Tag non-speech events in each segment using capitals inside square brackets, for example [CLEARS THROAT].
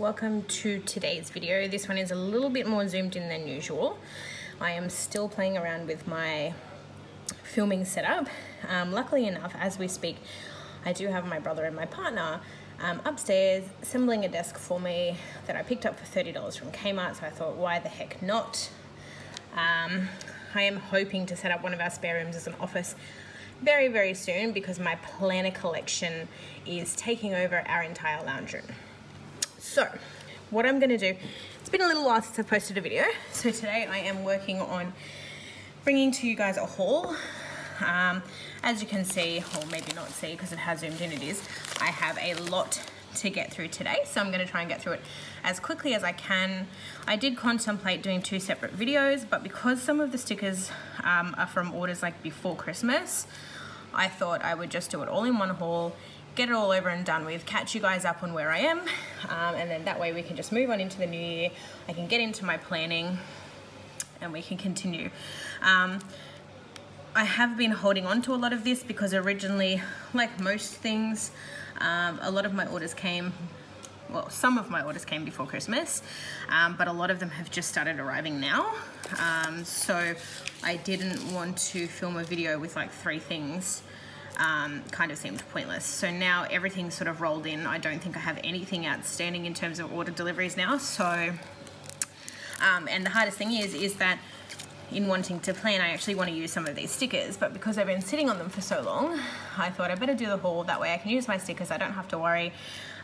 welcome to today's video. This one is a little bit more zoomed in than usual. I am still playing around with my filming setup. Um, luckily enough, as we speak, I do have my brother and my partner um, upstairs assembling a desk for me that I picked up for $30 from Kmart, so I thought, why the heck not? Um, I am hoping to set up one of our spare rooms as an office very, very soon because my planner collection is taking over our entire lounge room. So, what I'm gonna do, it's been a little while since I've posted a video, so today I am working on bringing to you guys a haul. Um, as you can see, or maybe not see because of how zoomed in it is, I have a lot to get through today, so I'm gonna try and get through it as quickly as I can. I did contemplate doing two separate videos, but because some of the stickers um, are from orders like before Christmas, I thought I would just do it all in one haul, get it all over and done with, catch you guys up on where I am, um, and then that way we can just move on into the new year. I can get into my planning and we can continue. Um, I have been holding on to a lot of this because originally, like most things, um, a lot of my orders came well, some of my orders came before Christmas, um, but a lot of them have just started arriving now. Um, so I didn't want to film a video with like three things. Um, kind of seemed pointless. So now everything's sort of rolled in. I don't think I have anything outstanding in terms of order deliveries now. So, um, and the hardest thing is, is that in wanting to plan, I actually want to use some of these stickers, but because I've been sitting on them for so long, I thought I better do the haul. That way I can use my stickers. I don't have to worry.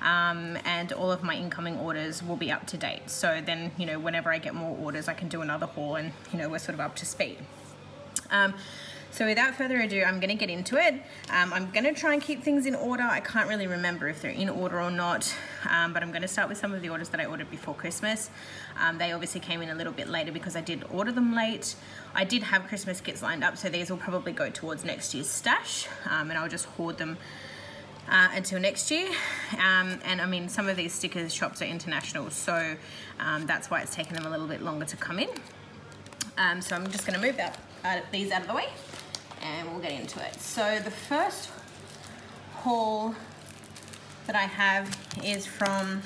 Um, and all of my incoming orders will be up to date. So then, you know, whenever I get more orders, I can do another haul and, you know, we're sort of up to speed. Um, so without further ado, I'm gonna get into it. Um, I'm gonna try and keep things in order. I can't really remember if they're in order or not, um, but I'm gonna start with some of the orders that I ordered before Christmas. Um, they obviously came in a little bit later because I did order them late. I did have Christmas kits lined up, so these will probably go towards next year's stash, um, and I'll just hoard them uh, until next year. Um, and I mean, some of these stickers shops are international, so um, that's why it's taken them a little bit longer to come in. Um, so I'm just gonna move that, uh, these out of the way and we'll get into it. So the first haul that I have is from,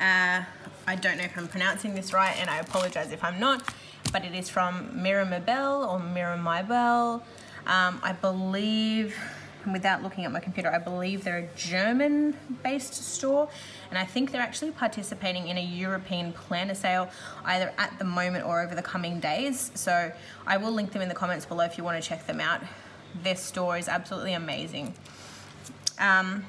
uh, I don't know if I'm pronouncing this right and I apologize if I'm not, but it is from MiriMiBelle or MiriMiBelle. Um, I believe, without looking at my computer, I believe they're a German based store and I think they're actually participating in a European planner sale either at the moment or over the coming days. So I will link them in the comments below if you want to check them out. This store is absolutely amazing. Um,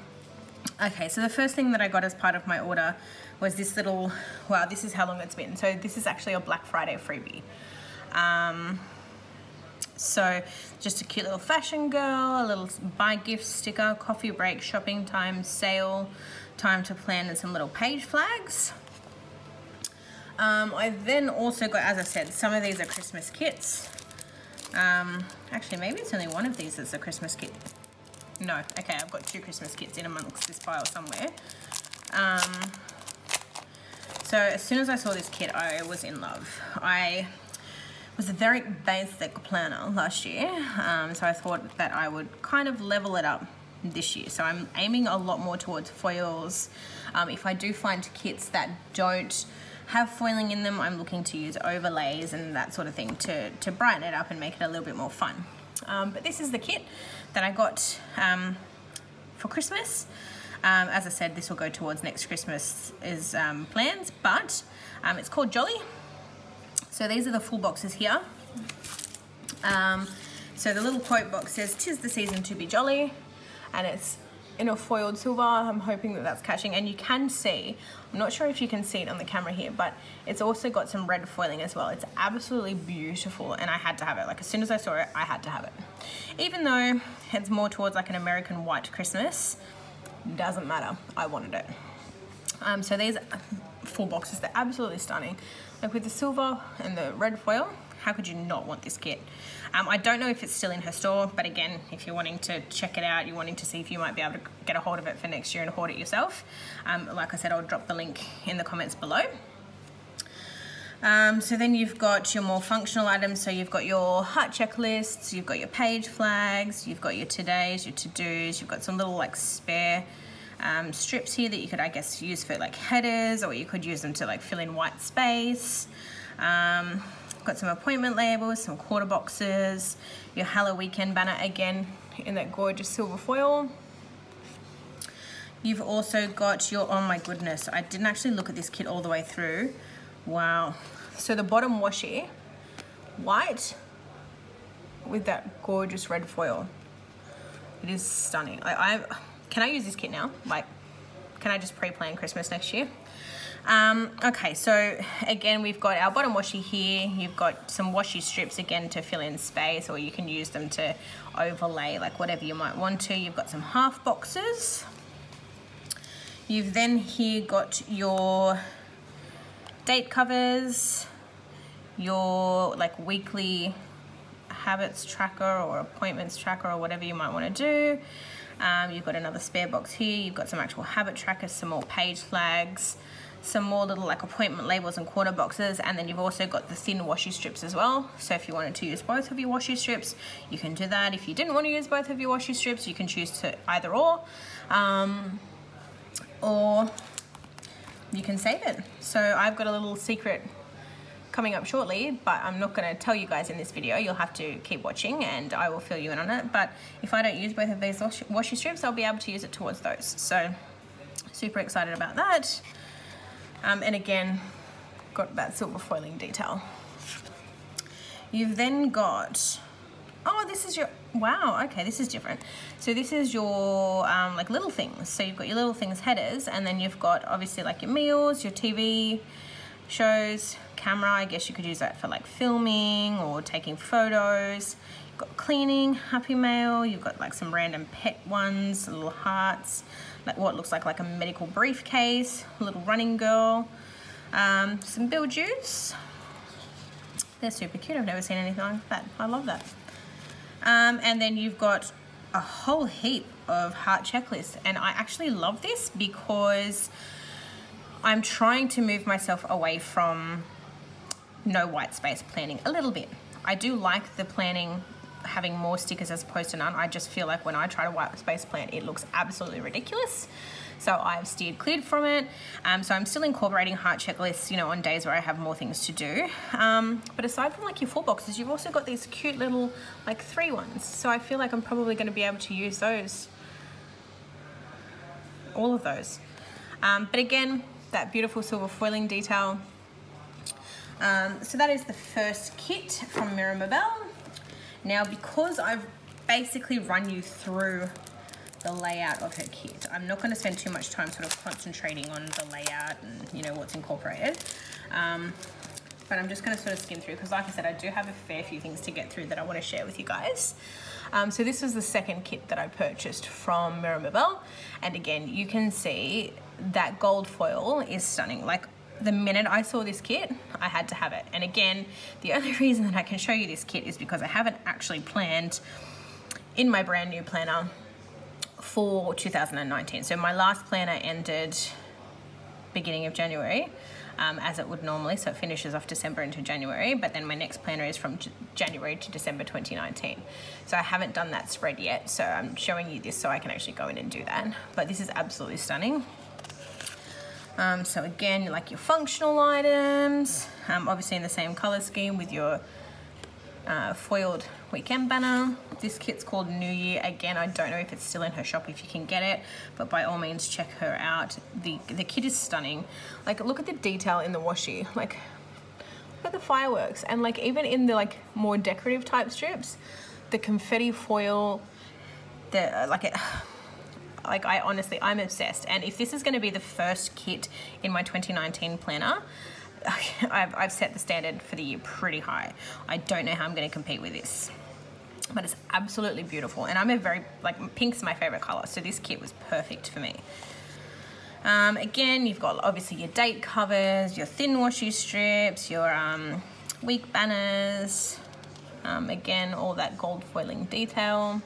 okay, so the first thing that I got as part of my order was this little, wow, this is how long it's been. So this is actually a Black Friday freebie. Um, so just a cute little fashion girl, a little buy gift sticker, coffee break, shopping time, sale, time to plan and some little page flags. Um, I then also got, as I said, some of these are Christmas kits. Um, actually, maybe it's only one of these that's a Christmas kit. No, okay, I've got two Christmas kits in amongst this pile somewhere. Um, so as soon as I saw this kit, I was in love. I was a very basic planner last year, um, so I thought that I would kind of level it up this year. So I'm aiming a lot more towards foils. Um, if I do find kits that don't have foiling in them, I'm looking to use overlays and that sort of thing to, to brighten it up and make it a little bit more fun. Um, but this is the kit that I got um, for Christmas. Um, as I said, this will go towards next Christmas's um, plans, but um, it's called Jolly. So these are the full boxes here. Um, so the little quote box says, tis the season to be jolly and it's in a foiled silver. I'm hoping that that's catching and you can see, I'm not sure if you can see it on the camera here, but it's also got some red foiling as well. It's absolutely beautiful and I had to have it. Like as soon as I saw it, I had to have it. Even though it's more towards like an American white Christmas, doesn't matter, I wanted it. Um, so these full boxes, they're absolutely stunning. Like with the silver and the red foil, how could you not want this kit? Um, I don't know if it's still in her store, but again, if you're wanting to check it out, you're wanting to see if you might be able to get a hold of it for next year and hoard it yourself, um, like I said, I'll drop the link in the comments below. Um, so then you've got your more functional items. So you've got your heart checklists, you've got your page flags, you've got your todays, your to-dos, you've got some little like spare um, strips here that you could, I guess, use for like headers or you could use them to like fill in white space. Um, got some appointment labels, some quarter boxes, your Hello Weekend banner again in that gorgeous silver foil. You've also got your, oh my goodness, I didn't actually look at this kit all the way through. Wow. So the bottom washi, white with that gorgeous red foil. It is stunning. I, I Can I use this kit now? Like, can I just pre-plan Christmas next year? Um, okay, so again, we've got our bottom washi here. You've got some washi strips again to fill in space or you can use them to overlay like whatever you might want to. You've got some half boxes. You've then here got your date covers, your like weekly habits tracker or appointments tracker or whatever you might want to do. Um, you've got another spare box here. You've got some actual habit trackers, some more page flags, some more little like appointment labels and quarter boxes and then you've also got the thin washi strips as well. So if you wanted to use both of your washi strips you can do that. If you didn't want to use both of your washi strips you can choose to either or um, or you can save it. So I've got a little secret coming up shortly but I'm not going to tell you guys in this video you'll have to keep watching and I will fill you in on it but if I don't use both of these washi strips I'll be able to use it towards those so super excited about that um, and again, got that silver foiling detail. You've then got, oh, this is your, wow, okay, this is different. So this is your um, like little things. So you've got your little things headers and then you've got obviously like your meals, your TV shows, camera, I guess you could use that for like filming or taking photos. You've got cleaning, happy mail, you've got like some random pet ones, little hearts, like what looks like like a medical briefcase, a little running girl, um, some bill juice. They're super cute. I've never seen anything like that. I love that. Um, and then you've got a whole heap of heart checklists. And I actually love this because I'm trying to move myself away from no white space planning a little bit. I do like the planning having more stickers as opposed to none. I just feel like when I try to white space plan, it looks absolutely ridiculous. So I've steered clear from it. Um, so I'm still incorporating heart checklists, you know, on days where I have more things to do. Um, but aside from like your four boxes, you've also got these cute little like three ones. So I feel like I'm probably going to be able to use those, all of those. Um, but again, that beautiful silver foiling detail. Um, so that is the first kit from Mirabelle. Now, because I've basically run you through the layout of her kit, I'm not going to spend too much time sort of concentrating on the layout and, you know, what's incorporated. Um, but I'm just going to sort of skim through because like I said, I do have a fair few things to get through that I want to share with you guys. Um, so this was the second kit that I purchased from Mirabelle. And again, you can see that gold foil is stunning. Like the minute I saw this kit, I had to have it. And again, the [LAUGHS] only reason that I can show you this kit is because I haven't actually planned in my brand new planner for 2019. So my last planner ended beginning of January, um, as it would normally, so it finishes off December into January, but then my next planner is from January to December 2019. So I haven't done that spread yet, so I'm showing you this so I can actually go in and do that. But this is absolutely stunning. Um, so again, like your functional items, um, obviously in the same color scheme with your uh, foiled weekend banner. This kit's called New Year. Again, I don't know if it's still in her shop if you can get it, but by all means check her out. The, the kit is stunning. Like look at the detail in the washi. Like look at the fireworks and like even in the like more decorative type strips, the confetti foil, the like it, like I honestly, I'm obsessed. And if this is gonna be the first kit in my 2019 planner, [LAUGHS] I've, I've set the standard for the year pretty high. I don't know how I'm gonna compete with this but it's absolutely beautiful and I'm a very like pink's my favorite color so this kit was perfect for me um, again you've got obviously your date covers your thin washi strips your um, week banners um, again all that gold foiling detail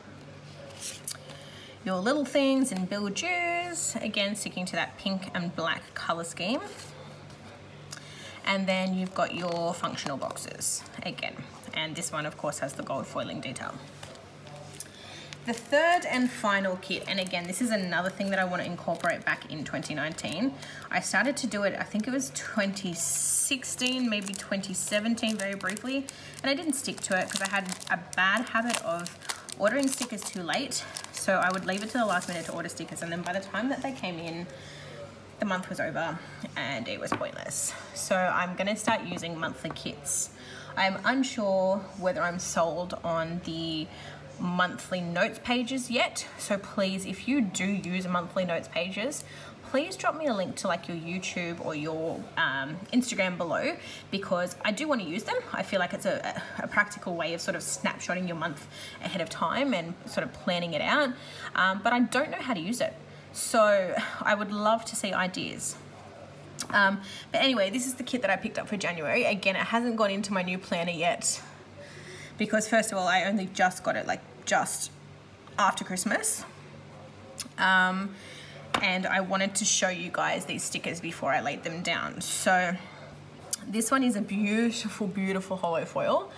your little things and Bill Jews, again sticking to that pink and black color scheme. And then you've got your functional boxes again. And this one of course has the gold foiling detail. the third and final kit, and again, this is another thing that I want to incorporate back in 2019. I started to do it, I think it was 2016, maybe 2017, very briefly, and I didn't stick to it because I had a bad habit of ordering stickers too late. So I would leave it to the last minute to order stickers, and then by the time that they came in, the month was over and it was pointless. So I'm gonna start using monthly kits. I'm unsure whether I'm sold on the monthly notes pages yet. So please, if you do use monthly notes pages, please drop me a link to like your YouTube or your um, Instagram below because I do want to use them. I feel like it's a, a, practical way of sort of snapshotting your month ahead of time and sort of planning it out. Um, but I don't know how to use it. So I would love to see ideas. Um, but anyway, this is the kit that I picked up for January. Again, it hasn't gone into my new planner yet because first of all, I only just got it like just after Christmas. Um, and I wanted to show you guys these stickers before I laid them down. So this one is a beautiful, beautiful holo foil.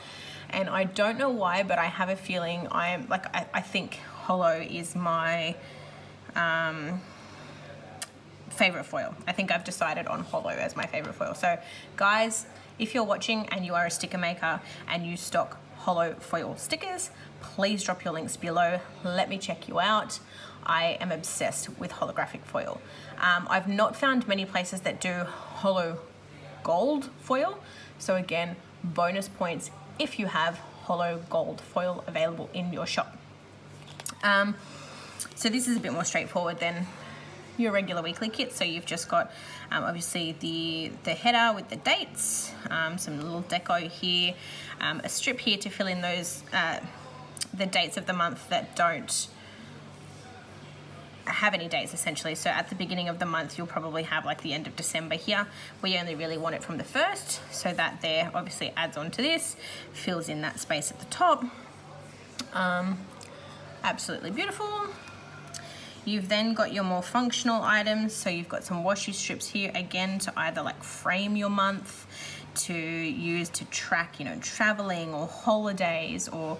And I don't know why, but I have a feeling I am like, I, I think holo is my um, favorite foil. I think I've decided on holo as my favorite foil. So guys, if you're watching and you are a sticker maker and you stock holo foil stickers, please drop your links below. Let me check you out. I am obsessed with holographic foil. Um, I've not found many places that do holo gold foil. So again, bonus points if you have holo gold foil available in your shop. Um, so this is a bit more straightforward than your regular weekly kit. So you've just got um, obviously the, the header with the dates, um, some little deco here, um, a strip here to fill in those, uh, the dates of the month that don't have any dates essentially. So at the beginning of the month, you'll probably have like the end of December here. We only really want it from the first. So that there obviously adds on to this, fills in that space at the top. Um, absolutely beautiful. You've then got your more functional items. So you've got some washi strips here again to either like frame your month, to use to track, you know, traveling or holidays or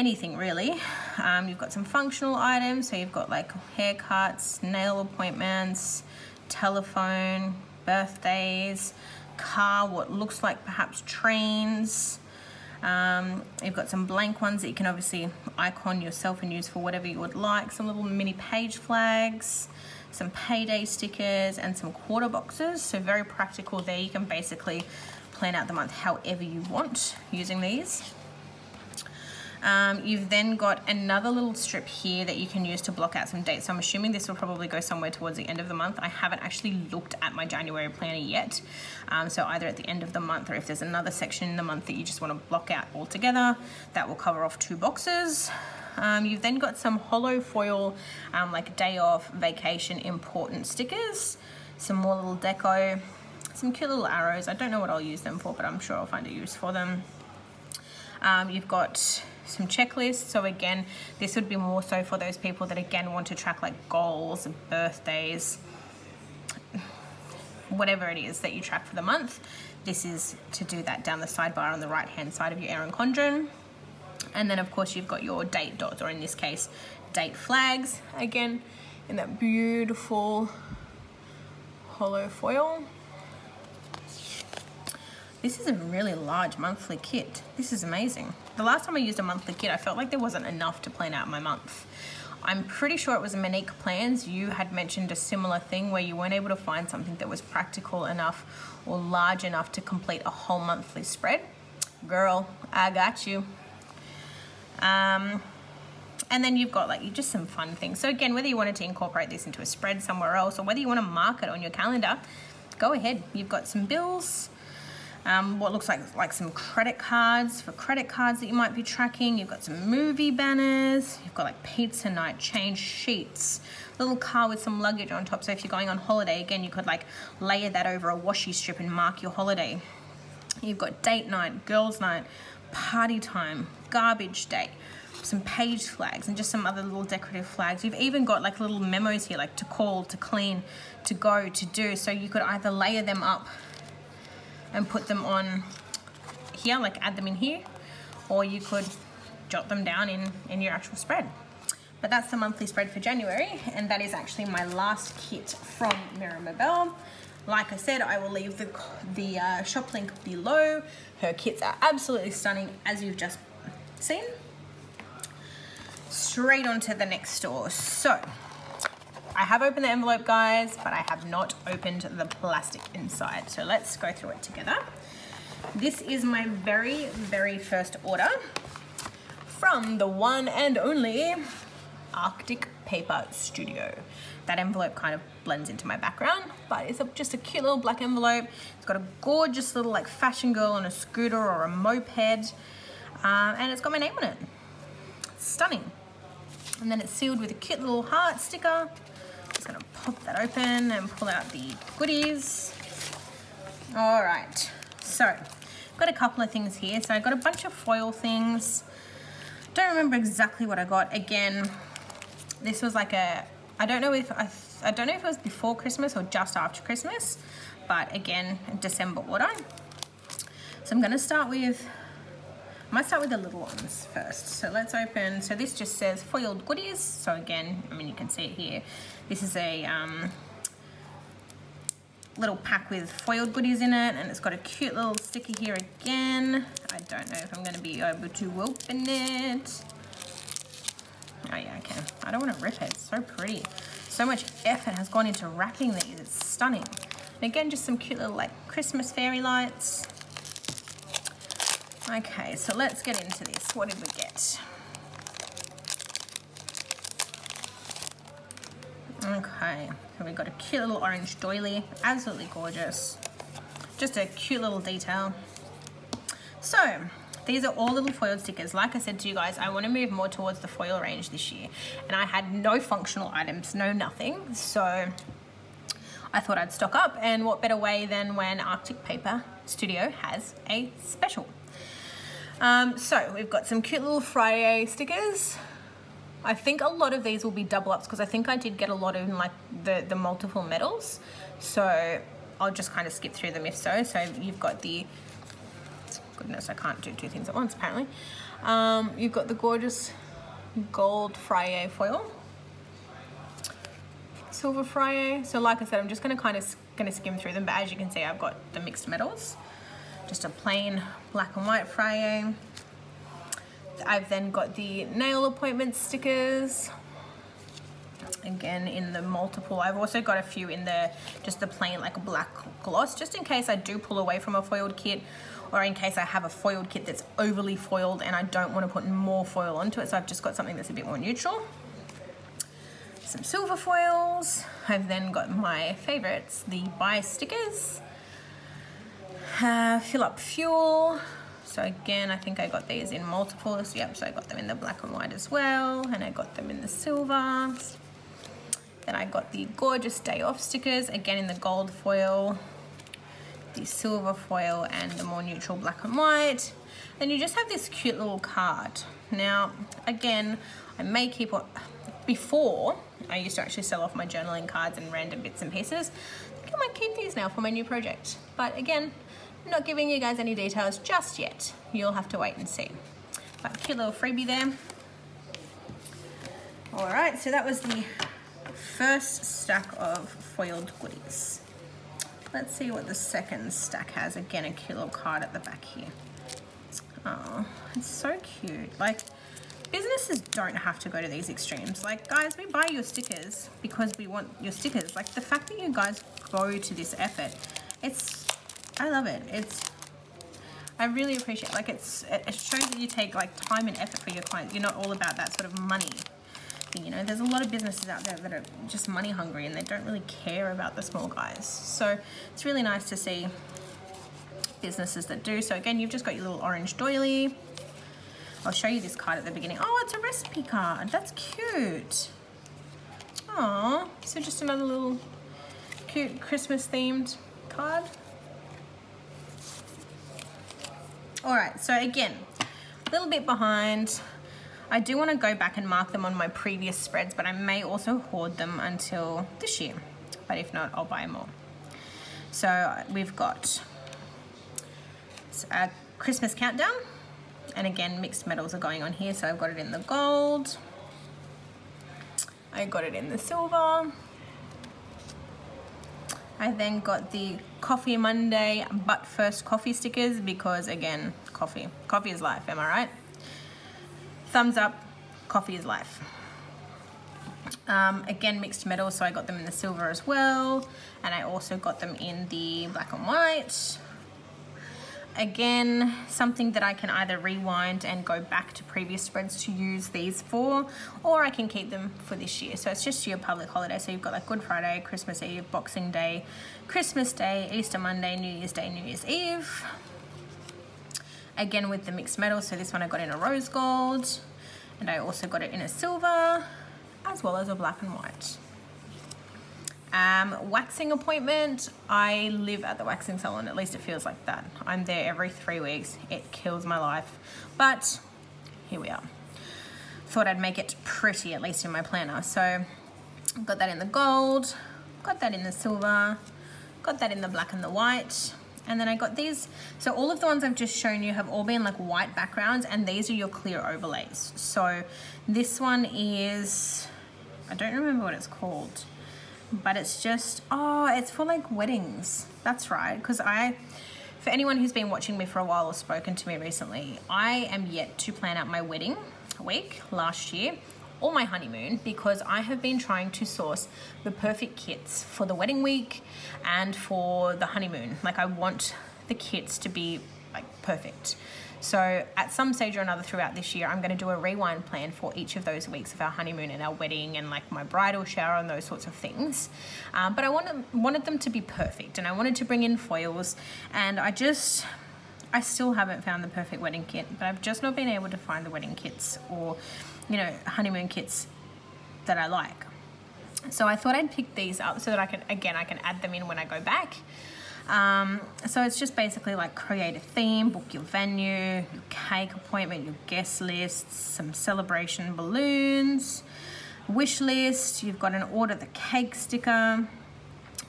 anything really. Um, you've got some functional items. So you've got like haircuts, nail appointments, telephone, birthdays, car, what looks like perhaps trains, um, you've got some blank ones that you can obviously icon yourself and use for whatever you would like. Some little mini page flags, some payday stickers, and some quarter boxes. So very practical there. You can basically plan out the month however you want using these. Um, you've then got another little strip here that you can use to block out some dates. So I'm assuming this will probably go somewhere towards the end of the month. I haven't actually looked at my January planner yet. Um, so either at the end of the month or if there's another section in the month that you just want to block out altogether, that will cover off two boxes. Um, you've then got some holo foil, um, like day off, vacation, important stickers. Some more little deco, some cute little arrows. I don't know what I'll use them for, but I'm sure I'll find a use for them. Um, you've got some checklists. So again, this would be more so for those people that again want to track like goals, birthdays, whatever it is that you track for the month. This is to do that down the sidebar on the right hand side of your Erin Condren. And then of course you've got your date dots, or in this case, date flags, again, in that beautiful holo foil. This is a really large monthly kit. This is amazing. The last time I used a monthly kit, I felt like there wasn't enough to plan out my month. I'm pretty sure it was Monique Plans. You had mentioned a similar thing where you weren't able to find something that was practical enough or large enough to complete a whole monthly spread. Girl, I got you. Um, and then you've got like just some fun things. So again, whether you wanted to incorporate this into a spread somewhere else or whether you want to mark it on your calendar, go ahead. You've got some bills, um, what looks like like some credit cards for credit cards that you might be tracking. You've got some movie banners. You've got like pizza night, change sheets, little car with some luggage on top. So if you're going on holiday, again, you could like layer that over a washi strip and mark your holiday. You've got date night, girls night, party time, garbage day, some page flags and just some other little decorative flags. You've even got like little memos here, like to call, to clean, to go, to do. So you could either layer them up and put them on here, like add them in here, or you could jot them down in, in your actual spread. But that's the monthly spread for January, and that is actually my last kit from Mirror Like I said, I will leave the, the uh, shop link below. Her kits are absolutely stunning, as you've just seen. Straight on to the next store. So, I have opened the envelope, guys, but I have not opened the plastic inside. So let's go through it together. This is my very, very first order from the one and only Arctic Paper Studio. That envelope kind of blends into my background, but it's a, just a cute little black envelope. It's got a gorgeous little like fashion girl on a scooter or a moped, um, and it's got my name on it. Stunning. And then it's sealed with a cute little heart sticker. Just gonna pop that open and pull out the goodies. All right, so got a couple of things here. So I got a bunch of foil things. Don't remember exactly what I got. Again, this was like a, I don't know if, I, I don't know if it was before Christmas or just after Christmas, but again, December order. So I'm gonna start with, I might start with the little ones first. So let's open, so this just says foiled goodies. So again, I mean, you can see it here. This is a um, little pack with foiled goodies in it and it's got a cute little sticker here again. I don't know if I'm gonna be able to open it. Oh yeah, I can. I don't want to rip it. It's so pretty. So much effort has gone into wrapping these. It's stunning. And again, just some cute little like Christmas fairy lights. Okay, so let's get into this. What did we get? Okay, so we got a cute little orange doily. Absolutely gorgeous. Just a cute little detail. So, these are all little foiled stickers. Like I said to you guys, I want to move more towards the foil range this year. And I had no functional items, no nothing. So I thought I'd stock up. And what better way than when Arctic Paper Studio has a special. Um, so we've got some cute little Friday stickers. I think a lot of these will be double ups because I think I did get a lot of like the, the multiple medals. So I'll just kind of skip through them if so. So you've got the goodness, I can't do two things at once apparently. Um, you've got the gorgeous gold Friday foil. Silver Friday. So like I said, I'm just gonna kind of gonna skim through them, but as you can see, I've got the mixed metals. Just a plain black and white Friday. I've then got the nail appointment stickers. Again, in the multiple. I've also got a few in the, just the plain like a black gloss, just in case I do pull away from a foiled kit or in case I have a foiled kit that's overly foiled and I don't want to put more foil onto it. So I've just got something that's a bit more neutral. Some silver foils. I've then got my favorites, the buy stickers. Uh, fill up fuel. So again, I think I got these in multiples. Yep, so I got them in the black and white as well. And I got them in the silver. Then I got the gorgeous day off stickers, again in the gold foil the silver foil and the more neutral black and white. Then you just have this cute little card. Now, again, I may keep what, before I used to actually sell off my journaling cards and random bits and pieces. I think I might keep these now for my new project. But again, I'm not giving you guys any details just yet. You'll have to wait and see. But cute little freebie there. All right, so that was the first stack of foiled goodies. Let's see what the second stack has. Again, a cute little card at the back here. Oh, it's so cute. Like, businesses don't have to go to these extremes. Like, guys, we buy your stickers because we want your stickers. Like, the fact that you guys go to this effort, it's, I love it. It's, I really appreciate, it. like, it's, it shows that you take, like, time and effort for your clients. You're not all about that sort of money you know, there's a lot of businesses out there that are just money hungry and they don't really care about the small guys. So it's really nice to see businesses that do. So again, you've just got your little orange doily. I'll show you this card at the beginning. Oh, it's a recipe card. That's cute. Oh, so just another little cute Christmas themed card. All right, so again, a little bit behind. I do want to go back and mark them on my previous spreads, but I may also hoard them until this year. But if not, I'll buy more. So we've got a Christmas countdown. And again, mixed metals are going on here. So I've got it in the gold. I got it in the silver. I then got the Coffee Monday But First coffee stickers because again, coffee. Coffee is life, am I right? Thumbs up, coffee is life. Um, again, mixed metal, so I got them in the silver as well. And I also got them in the black and white. Again, something that I can either rewind and go back to previous spreads to use these for, or I can keep them for this year. So it's just your public holiday. So you've got like Good Friday, Christmas Eve, Boxing Day, Christmas Day, Easter Monday, New Year's Day, New Year's Eve. Again with the mixed metal, so this one I got in a rose gold, and I also got it in a silver, as well as a black and white. Um, waxing appointment, I live at the waxing salon, at least it feels like that. I'm there every three weeks. It kills my life, but here we are. Thought I'd make it pretty, at least in my planner. So I've got that in the gold, got that in the silver, got that in the black and the white. And then I got these, so all of the ones I've just shown you have all been like white backgrounds and these are your clear overlays. So this one is, I don't remember what it's called but it's just, oh, it's for like weddings. That's right, because I, for anyone who's been watching me for a while or spoken to me recently, I am yet to plan out my wedding week last year or my honeymoon because I have been trying to source the perfect kits for the wedding week and for the honeymoon. Like I want the kits to be like perfect. So at some stage or another throughout this year, I'm going to do a rewind plan for each of those weeks of our honeymoon and our wedding and like my bridal shower and those sorts of things. Um, but I wanted, wanted them to be perfect and I wanted to bring in foils and I just, I still haven't found the perfect wedding kit, but I've just not been able to find the wedding kits or, you know, honeymoon kits that I like. So I thought I'd pick these up so that I can, again, I can add them in when I go back. Um, so it's just basically like create a theme, book your venue, your cake appointment, your guest lists, some celebration balloons, wish list, you've got an order the cake sticker,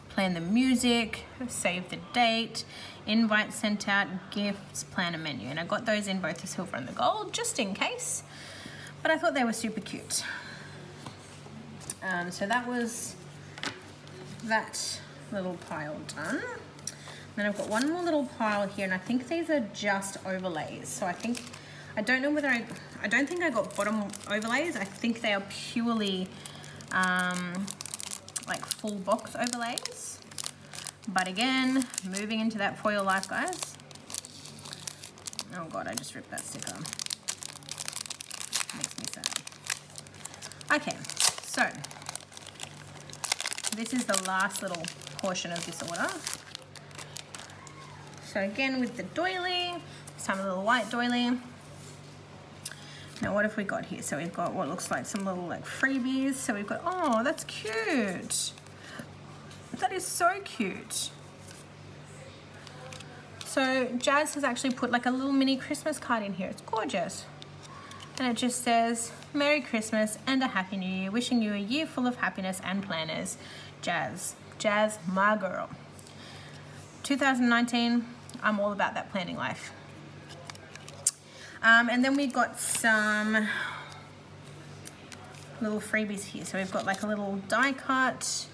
plan the music, save the date, invite sent out, gifts, plan a menu. And I got those in both the silver and the gold just in case, but I thought they were super cute. Um, so that was that little pile done. Then I've got one more little pile here and I think these are just overlays. So I think, I don't know whether I, I don't think I got bottom overlays. I think they are purely um, like full box overlays. But again, moving into that foil life, guys. Oh God, I just ripped that sticker. Makes me sad. Okay, so this is the last little portion of this order. So again with the doily, a little white doily. Now what have we got here? So we've got what looks like some little like freebies. So we've got, oh, that's cute. That is so cute. So Jazz has actually put like a little mini Christmas card in here. It's gorgeous. And it just says, Merry Christmas and a Happy New Year. Wishing you a year full of happiness and planners. Jazz. Jazz, my girl. 2019, I'm all about that planning life. Um, and then we've got some little freebies here. So we've got like a little die cut.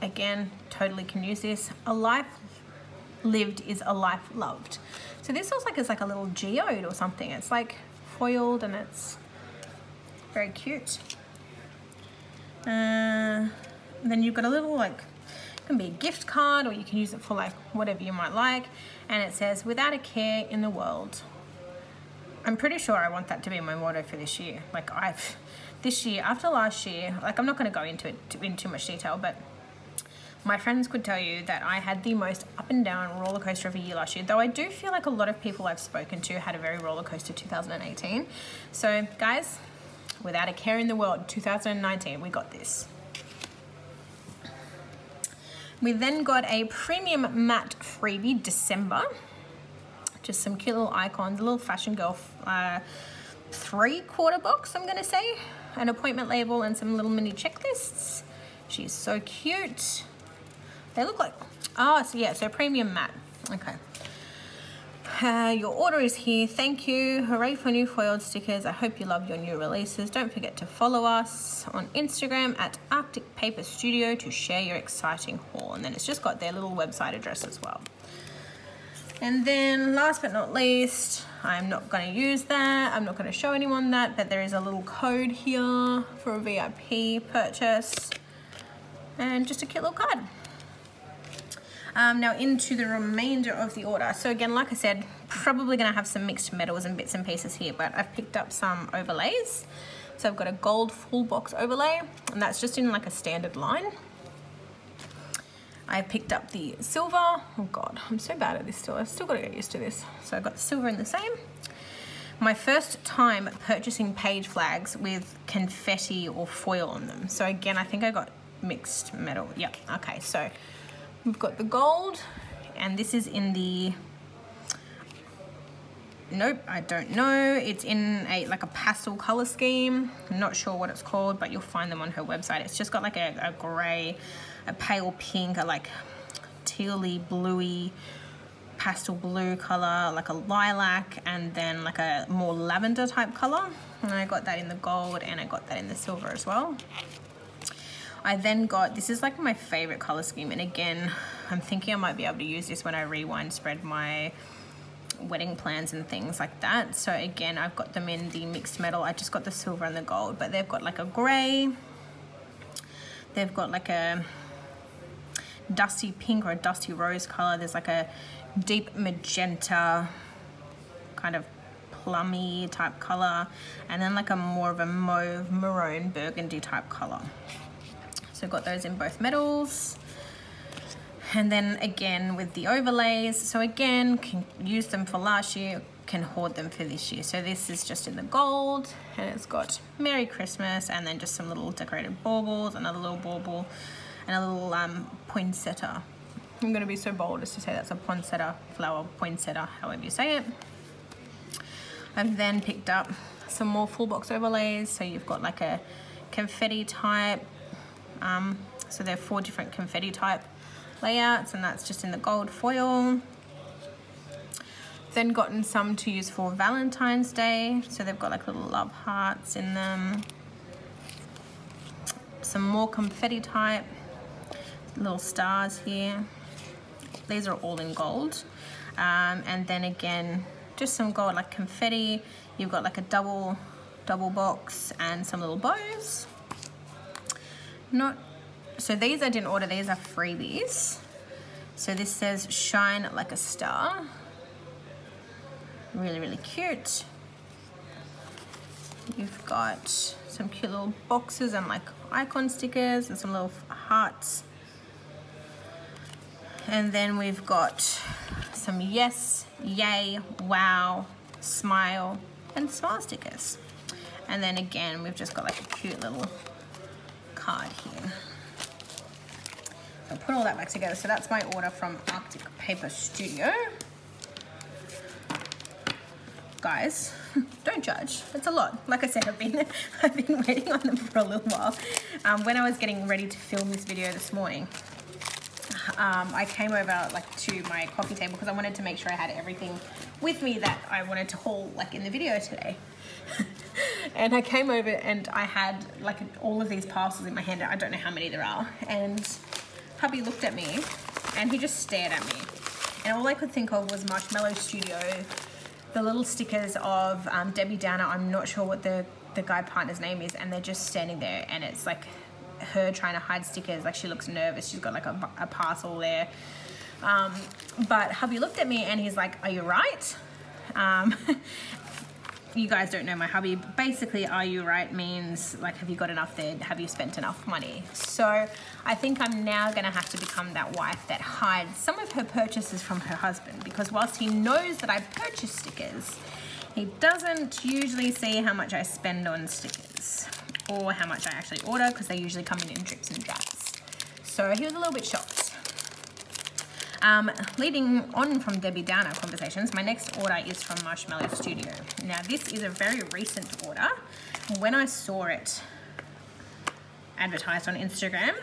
Again, totally can use this. A life lived is a life loved. So this looks like it's like a little geode or something. It's like foiled and it's very cute. Uh, then you've got a little like can be a gift card or you can use it for like whatever you might like. And it says, without a care in the world. I'm pretty sure I want that to be my motto for this year. Like I've, this year, after last year, like I'm not gonna go into it in too much detail, but my friends could tell you that I had the most up and down roller coaster of a year last year, though I do feel like a lot of people I've spoken to had a very roller coaster 2018. So guys, without a care in the world, 2019, we got this. We then got a premium matte freebie December. Just some cute little icons, a little fashion girl uh, three quarter box, I'm gonna say. An appointment label and some little mini checklists. She's so cute. They look like, oh, so yeah, so premium matte. Okay. Your order is here. Thank you. Hooray for new foiled stickers. I hope you love your new releases. Don't forget to follow us on Instagram at Arctic Paper Studio to share your exciting haul. And then it's just got their little website address as well. And then last but not least, I'm not going to use that. I'm not going to show anyone that, but there is a little code here for a VIP purchase and just a cute little card. Um, now into the remainder of the order. So again, like I said, probably gonna have some mixed metals and bits and pieces here, but I've picked up some overlays. So I've got a gold full box overlay, and that's just in like a standard line. I picked up the silver. Oh God, I'm so bad at this still. I've still got to get used to this. So I've got the silver in the same. My first time purchasing page flags with confetti or foil on them. So again, I think I got mixed metal. Yep, okay, so We've got the gold, and this is in the, nope, I don't know. It's in a like a pastel color scheme. I'm not sure what it's called, but you'll find them on her website. It's just got like a, a gray, a pale pink, a like tealy, bluey, pastel blue color, like a lilac, and then like a more lavender type color. And I got that in the gold and I got that in the silver as well. I then got, this is like my favorite color scheme. And again, I'm thinking I might be able to use this when I rewind spread my wedding plans and things like that. So again, I've got them in the mixed metal. I just got the silver and the gold, but they've got like a gray. They've got like a dusty pink or a dusty rose color. There's like a deep magenta kind of plummy type color and then like a more of a mauve maroon burgundy type color so got those in both metals. And then again with the overlays. So again, can use them for last year, can hoard them for this year. So this is just in the gold and it's got Merry Christmas and then just some little decorated baubles, another little bauble and a little um, poinsettia. I'm gonna be so bold as to say that's a poinsettia flower, poinsettia, however you say it. I've then picked up some more full box overlays. So you've got like a confetti type, um, so there are four different confetti type layouts and that's just in the gold foil. Then gotten some to use for Valentine's Day. So they've got like little love hearts in them. Some more confetti type, little stars here. These are all in gold. Um, and then again, just some gold like confetti. You've got like a double, double box and some little bows not so these I didn't order these are freebies. So this says shine like a star. Really really cute. You've got some cute little boxes and like icon stickers and some little hearts. And then we've got some yes yay wow smile and smile stickers. And then again we've just got like a cute little card here. I'll put all that back together. So that's my order from Arctic Paper Studio. Guys, [LAUGHS] don't judge. It's a lot. Like I said, I've been [LAUGHS] I've been waiting on them for a little while. Um, when I was getting ready to film this video this morning, um, I came over like to my coffee table because I wanted to make sure I had everything with me that I wanted to haul like in the video today. [LAUGHS] and I came over and I had like all of these parcels in my hand. I don't know how many there are. And hubby looked at me and he just stared at me. And all I could think of was Marshmallow Studio, the little stickers of um, Debbie Downer. I'm not sure what the, the guy partner's name is. And they're just standing there and it's like her trying to hide stickers. Like she looks nervous. She's got like a, a parcel there. Um, but hubby looked at me and he's like, are you right? Um, [LAUGHS] you guys don't know my hubby, basically, are you right means like, have you got enough there? Have you spent enough money? So I think I'm now gonna have to become that wife that hides some of her purchases from her husband because whilst he knows that I purchase stickers, he doesn't usually see how much I spend on stickers or how much I actually order because they usually come in in drips and drabs. So he was a little bit shocked. Um, leading on from Debbie Downer conversations, my next order is from Marshmallow Studio. Now this is a very recent order. When I saw it advertised on Instagram,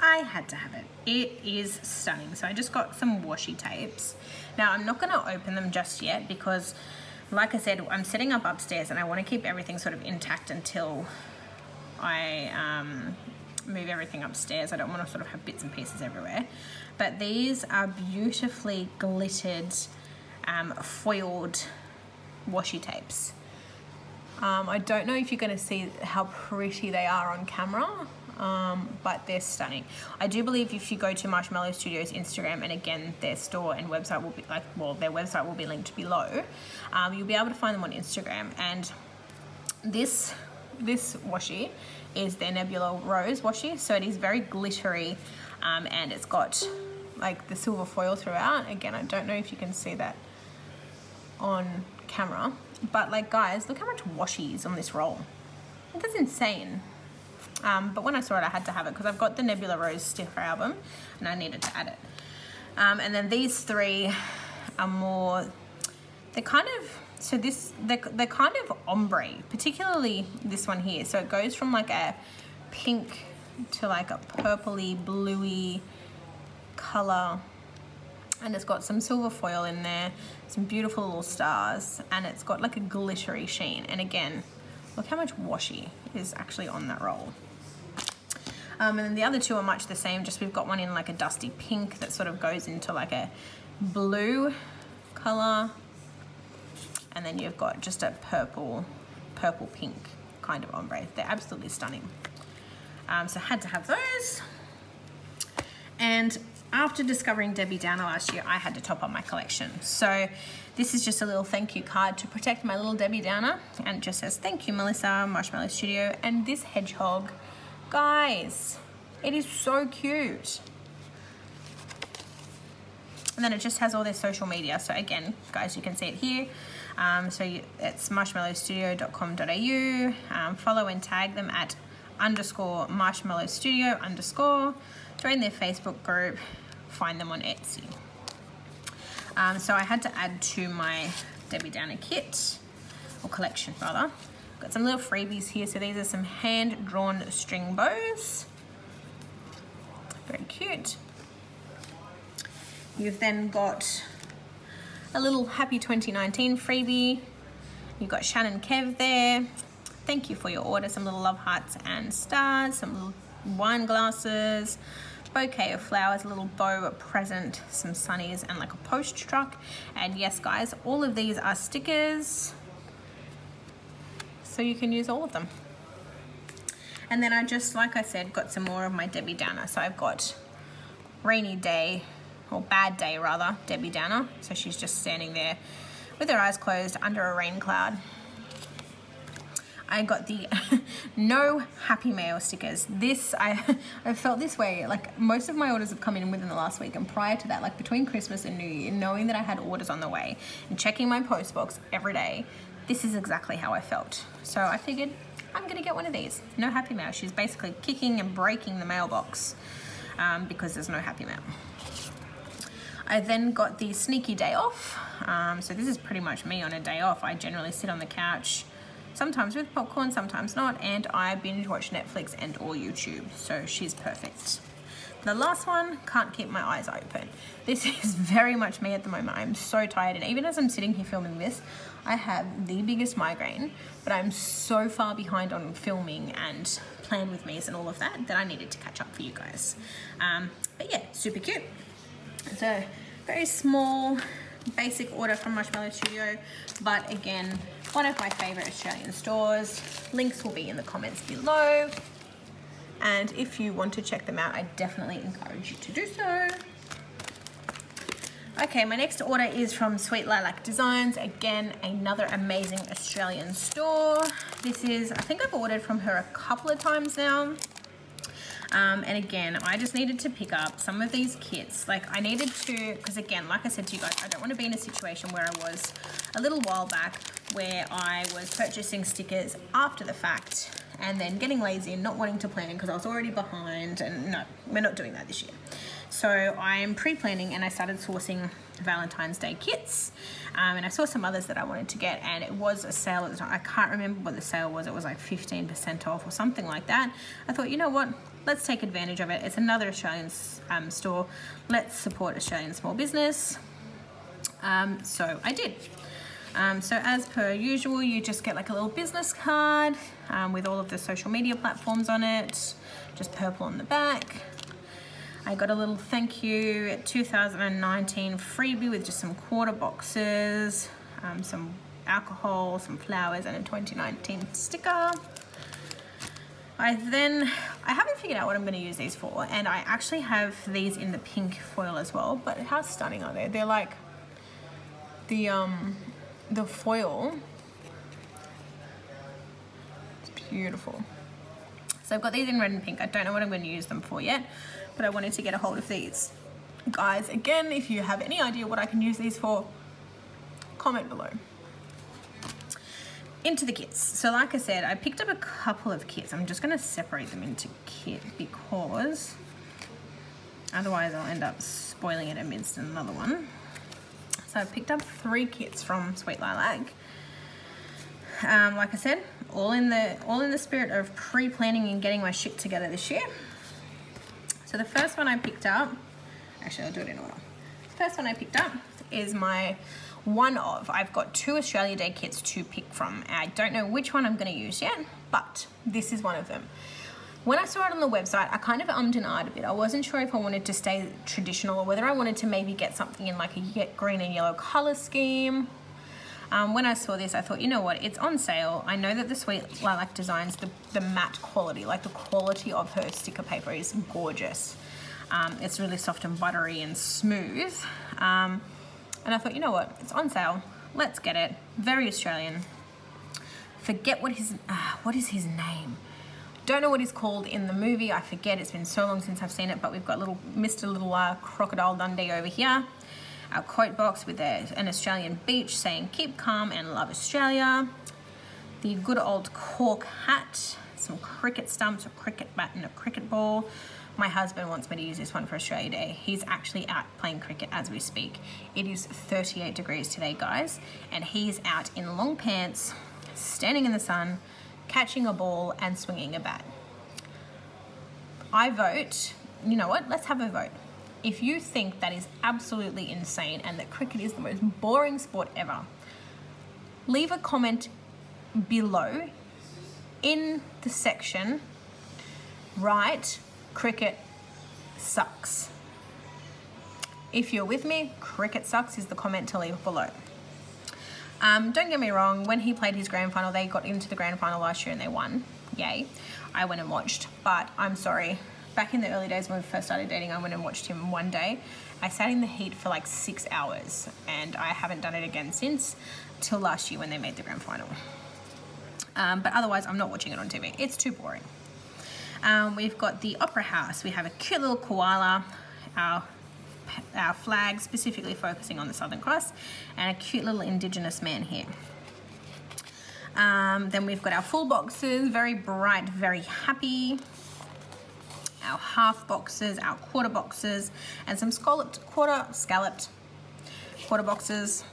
I had to have it. It is stunning. So I just got some washi tapes. Now I'm not gonna open them just yet because like I said, I'm setting up upstairs and I wanna keep everything sort of intact until I um, move everything upstairs. I don't wanna sort of have bits and pieces everywhere. But these are beautifully glittered, um, foiled washi tapes. Um, I don't know if you're going to see how pretty they are on camera, um, but they're stunning. I do believe if you go to Marshmallow Studios Instagram, and again, their store and website will be like, well, their website will be linked below, um, you'll be able to find them on Instagram. And this, this washi is their Nebula Rose washi, so it is very glittery, um, and it's got like the silver foil throughout. Again, I don't know if you can see that on camera, but like guys, look how much washi is on this roll. That's insane. Um, but when I saw it, I had to have it because I've got the Nebula Rose sticker album and I needed to add it. Um, and then these three are more, they're kind of, so this, they're, they're kind of ombre, particularly this one here. So it goes from like a pink to like a purpley, bluey color and it's got some silver foil in there some beautiful little stars and it's got like a glittery sheen. And again look how much washi is actually on that roll. Um, and then the other two are much the same just we've got one in like a dusty pink that sort of goes into like a blue color and then you've got just a purple purple pink kind of ombre. They're absolutely stunning. Um, so had to have those. And after discovering Debbie Downer last year, I had to top up my collection. So this is just a little thank you card to protect my little Debbie Downer. And it just says, thank you, Melissa, Marshmallow Studio. And this hedgehog, guys, it is so cute. And then it just has all their social media. So again, guys, you can see it here. Um, so you, it's marshmallowstudio.com.au. Um, follow and tag them at underscore marshmallow studio underscore. Join their Facebook group find them on Etsy. Um, so I had to add to my Debbie Downer kit, or collection rather. Got some little freebies here. So these are some hand-drawn string bows. Very cute. You've then got a little happy 2019 freebie. You've got Shannon Kev there. Thank you for your order. Some little love hearts and stars, some little wine glasses, bouquet of flowers, a little bow, a present, some sunnies, and like a post truck. And yes, guys, all of these are stickers, so you can use all of them. And then I just, like I said, got some more of my Debbie Downer. So I've got rainy day, or bad day rather, Debbie Downer. So she's just standing there with her eyes closed under a rain cloud. I got the [LAUGHS] no happy mail stickers. This, I, [LAUGHS] I felt this way, like most of my orders have come in within the last week and prior to that, like between Christmas and New Year, knowing that I had orders on the way and checking my post box every day, this is exactly how I felt. So I figured I'm gonna get one of these. No happy mail. She's basically kicking and breaking the mailbox um, because there's no happy mail. I then got the sneaky day off. Um, so this is pretty much me on a day off. I generally sit on the couch, sometimes with popcorn, sometimes not, and I binge watch Netflix and or YouTube, so she's perfect. The last one, can't keep my eyes open. This [LAUGHS] is very much me at the moment. I'm so tired, and even as I'm sitting here filming this, I have the biggest migraine, but I'm so far behind on filming and plan with me's and all of that that I needed to catch up for you guys. Um, but yeah, super cute. A very small, basic order from Marshmallow Studio, but again, one of my favorite Australian stores. Links will be in the comments below. And if you want to check them out, I definitely encourage you to do so. Okay, my next order is from Sweet Lilac Designs. Again, another amazing Australian store. This is, I think I've ordered from her a couple of times now. Um, and again, I just needed to pick up some of these kits. Like I needed to, because again, like I said to you guys, I don't want to be in a situation where I was a little while back where I was purchasing stickers after the fact and then getting lazy and not wanting to plan because I was already behind and no, we're not doing that this year. So I'm pre-planning and I started sourcing Valentine's Day kits um, and I saw some others that I wanted to get and it was a sale at the time. I can't remember what the sale was. It was like 15% off or something like that. I thought, you know what? Let's take advantage of it. It's another Australian um, store. Let's support Australian small business. Um, so I did. Um, so as per usual, you just get like a little business card um, with all of the social media platforms on it, just purple on the back. I got a little thank you 2019 freebie with just some quarter boxes, um, some alcohol, some flowers, and a 2019 sticker. I then, I haven't figured out what I'm going to use these for, and I actually have these in the pink foil as well, but how stunning are they? They're like the, um, the foil. It's beautiful. So I've got these in red and pink. I don't know what I'm going to use them for yet, but I wanted to get a hold of these. Guys, again, if you have any idea what I can use these for, comment below into the kits. So like I said, I picked up a couple of kits. I'm just going to separate them into kit because otherwise I'll end up spoiling it amidst another one. So I picked up three kits from Sweet Lilac. Um, like I said, all in the all in the spirit of pre-planning and getting my shit together this year. So the first one I picked up, actually I'll do it in order. First one I picked up is my one of. I've got two Australia Day kits to pick from. I don't know which one I'm going to use yet, but this is one of them. When I saw it on the website, I kind of ummed and ahed a bit. I wasn't sure if I wanted to stay traditional or whether I wanted to maybe get something in like a green and yellow color scheme. Um, when I saw this, I thought, you know what, it's on sale. I know that the Sweet Lilac Designs, the, the matte quality, like the quality of her sticker paper is gorgeous. Um, it's really soft and buttery and smooth. Um, and I thought, you know what, it's on sale. Let's get it. Very Australian. Forget what his, uh, what is his name? Don't know what he's called in the movie. I forget. It's been so long since I've seen it. But we've got little Mr. Little uh, Crocodile Dundee over here. Our quote box with a, an Australian beach saying "Keep calm and love Australia." The good old cork hat. Some cricket stumps, a cricket bat, and a cricket ball. My husband wants me to use this one for Australia Day. He's actually out playing cricket as we speak. It is 38 degrees today, guys, and he's out in long pants, standing in the sun, catching a ball and swinging a bat. I vote, you know what, let's have a vote. If you think that is absolutely insane and that cricket is the most boring sport ever, leave a comment below in the section, write cricket sucks. If you're with me, cricket sucks is the comment to leave below. Um, don't get me wrong, when he played his grand final, they got into the grand final last year and they won. Yay. I went and watched, but I'm sorry. Back in the early days when we first started dating, I went and watched him one day. I sat in the heat for like six hours and I haven't done it again since till last year when they made the grand final. Um, but otherwise, I'm not watching it on TV. It's too boring. Um, we've got the Opera House. We have a cute little koala, our, our flag specifically focusing on the Southern Cross, and a cute little Indigenous man here. Um, then we've got our full boxes, very bright, very happy. Our half boxes, our quarter boxes, and some scalloped quarter, scalloped quarter boxes.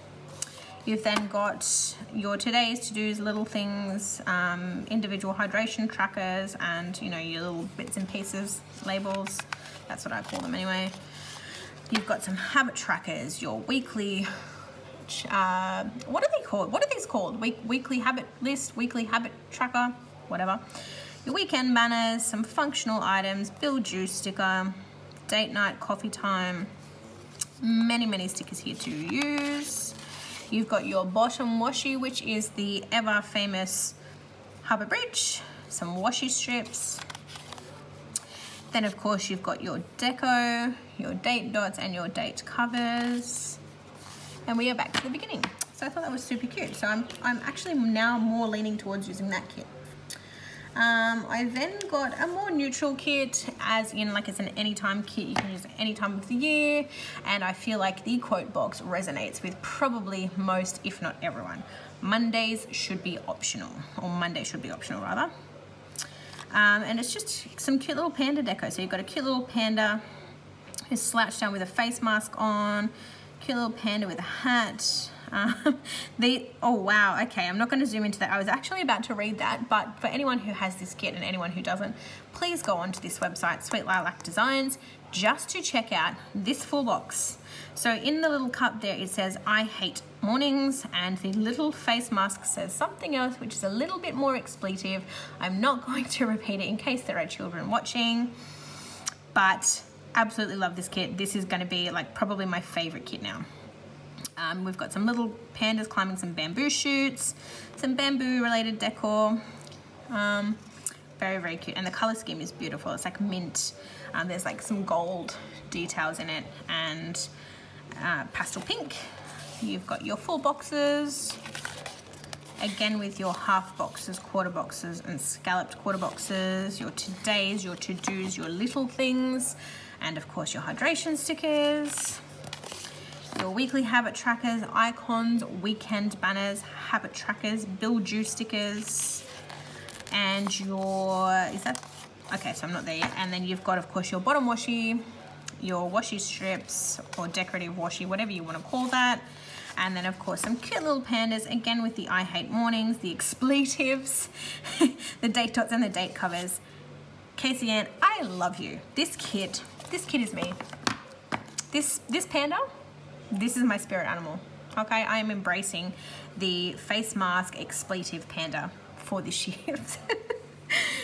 You've then got your today's to-dos, little things, um, individual hydration trackers, and you know your little bits and pieces, labels. That's what I call them anyway. You've got some habit trackers, your weekly, uh, what are they called? What are these called? Week, weekly habit list, weekly habit tracker, whatever. Your weekend banners, some functional items, Bill Dues sticker, date night, coffee time, many, many stickers here to use. You've got your bottom washi, which is the ever famous Harbour Bridge, some washi strips. Then of course you've got your deco, your date dots and your date covers. And we are back to the beginning. So I thought that was super cute. So I'm, I'm actually now more leaning towards using that kit. Um, I then got a more neutral kit, as in like it's an anytime kit. You can use any time of the year. And I feel like the quote box resonates with probably most, if not everyone. Mondays should be optional, or Monday should be optional rather. Um, and it's just some cute little panda deco. So you've got a cute little panda who's slouched down with a face mask on, cute little panda with a hat, Um, [LAUGHS] the oh wow, okay, I'm not going to zoom into that. I was actually about to read that, but for anyone who has this kit and anyone who doesn't, please go onto this website, Sweet Lilac Designs, just to check out this full box. So in the little cup there, it says, I hate mornings, and the little face mask says something else, which is a little bit more expletive. I'm not [LAUGHS] going to repeat it in case there are children watching, but absolutely love this kit. This is gonna be like probably my favorite kit now. Um, we've got some little pandas climbing some bamboo shoots, some bamboo related decor. Um, very, very cute. And the color scheme is beautiful. It's like mint. Um, there's like some gold details in it and uh, pastel pink. You've got your full boxes, again with your half boxes, quarter boxes and scalloped quarter boxes, your todays, your to-dos, your little things, and of course your hydration stickers your weekly habit trackers, icons, weekend banners, habit trackers, bill due stickers, and your, is that, okay, so I'm not there yet. And then you've got, of course, your bottom washi, your washi strips, or decorative washi, whatever you want to call that. And then, of course, some cute little pandas, again with the I hate mornings, the expletives, [LAUGHS] the date dots and the date covers. Casey Ann, I love you. This kid, this kid is me. This, this panda, this is my spirit animal. Okay, I am embracing the face mask expletive panda for this [LAUGHS] year.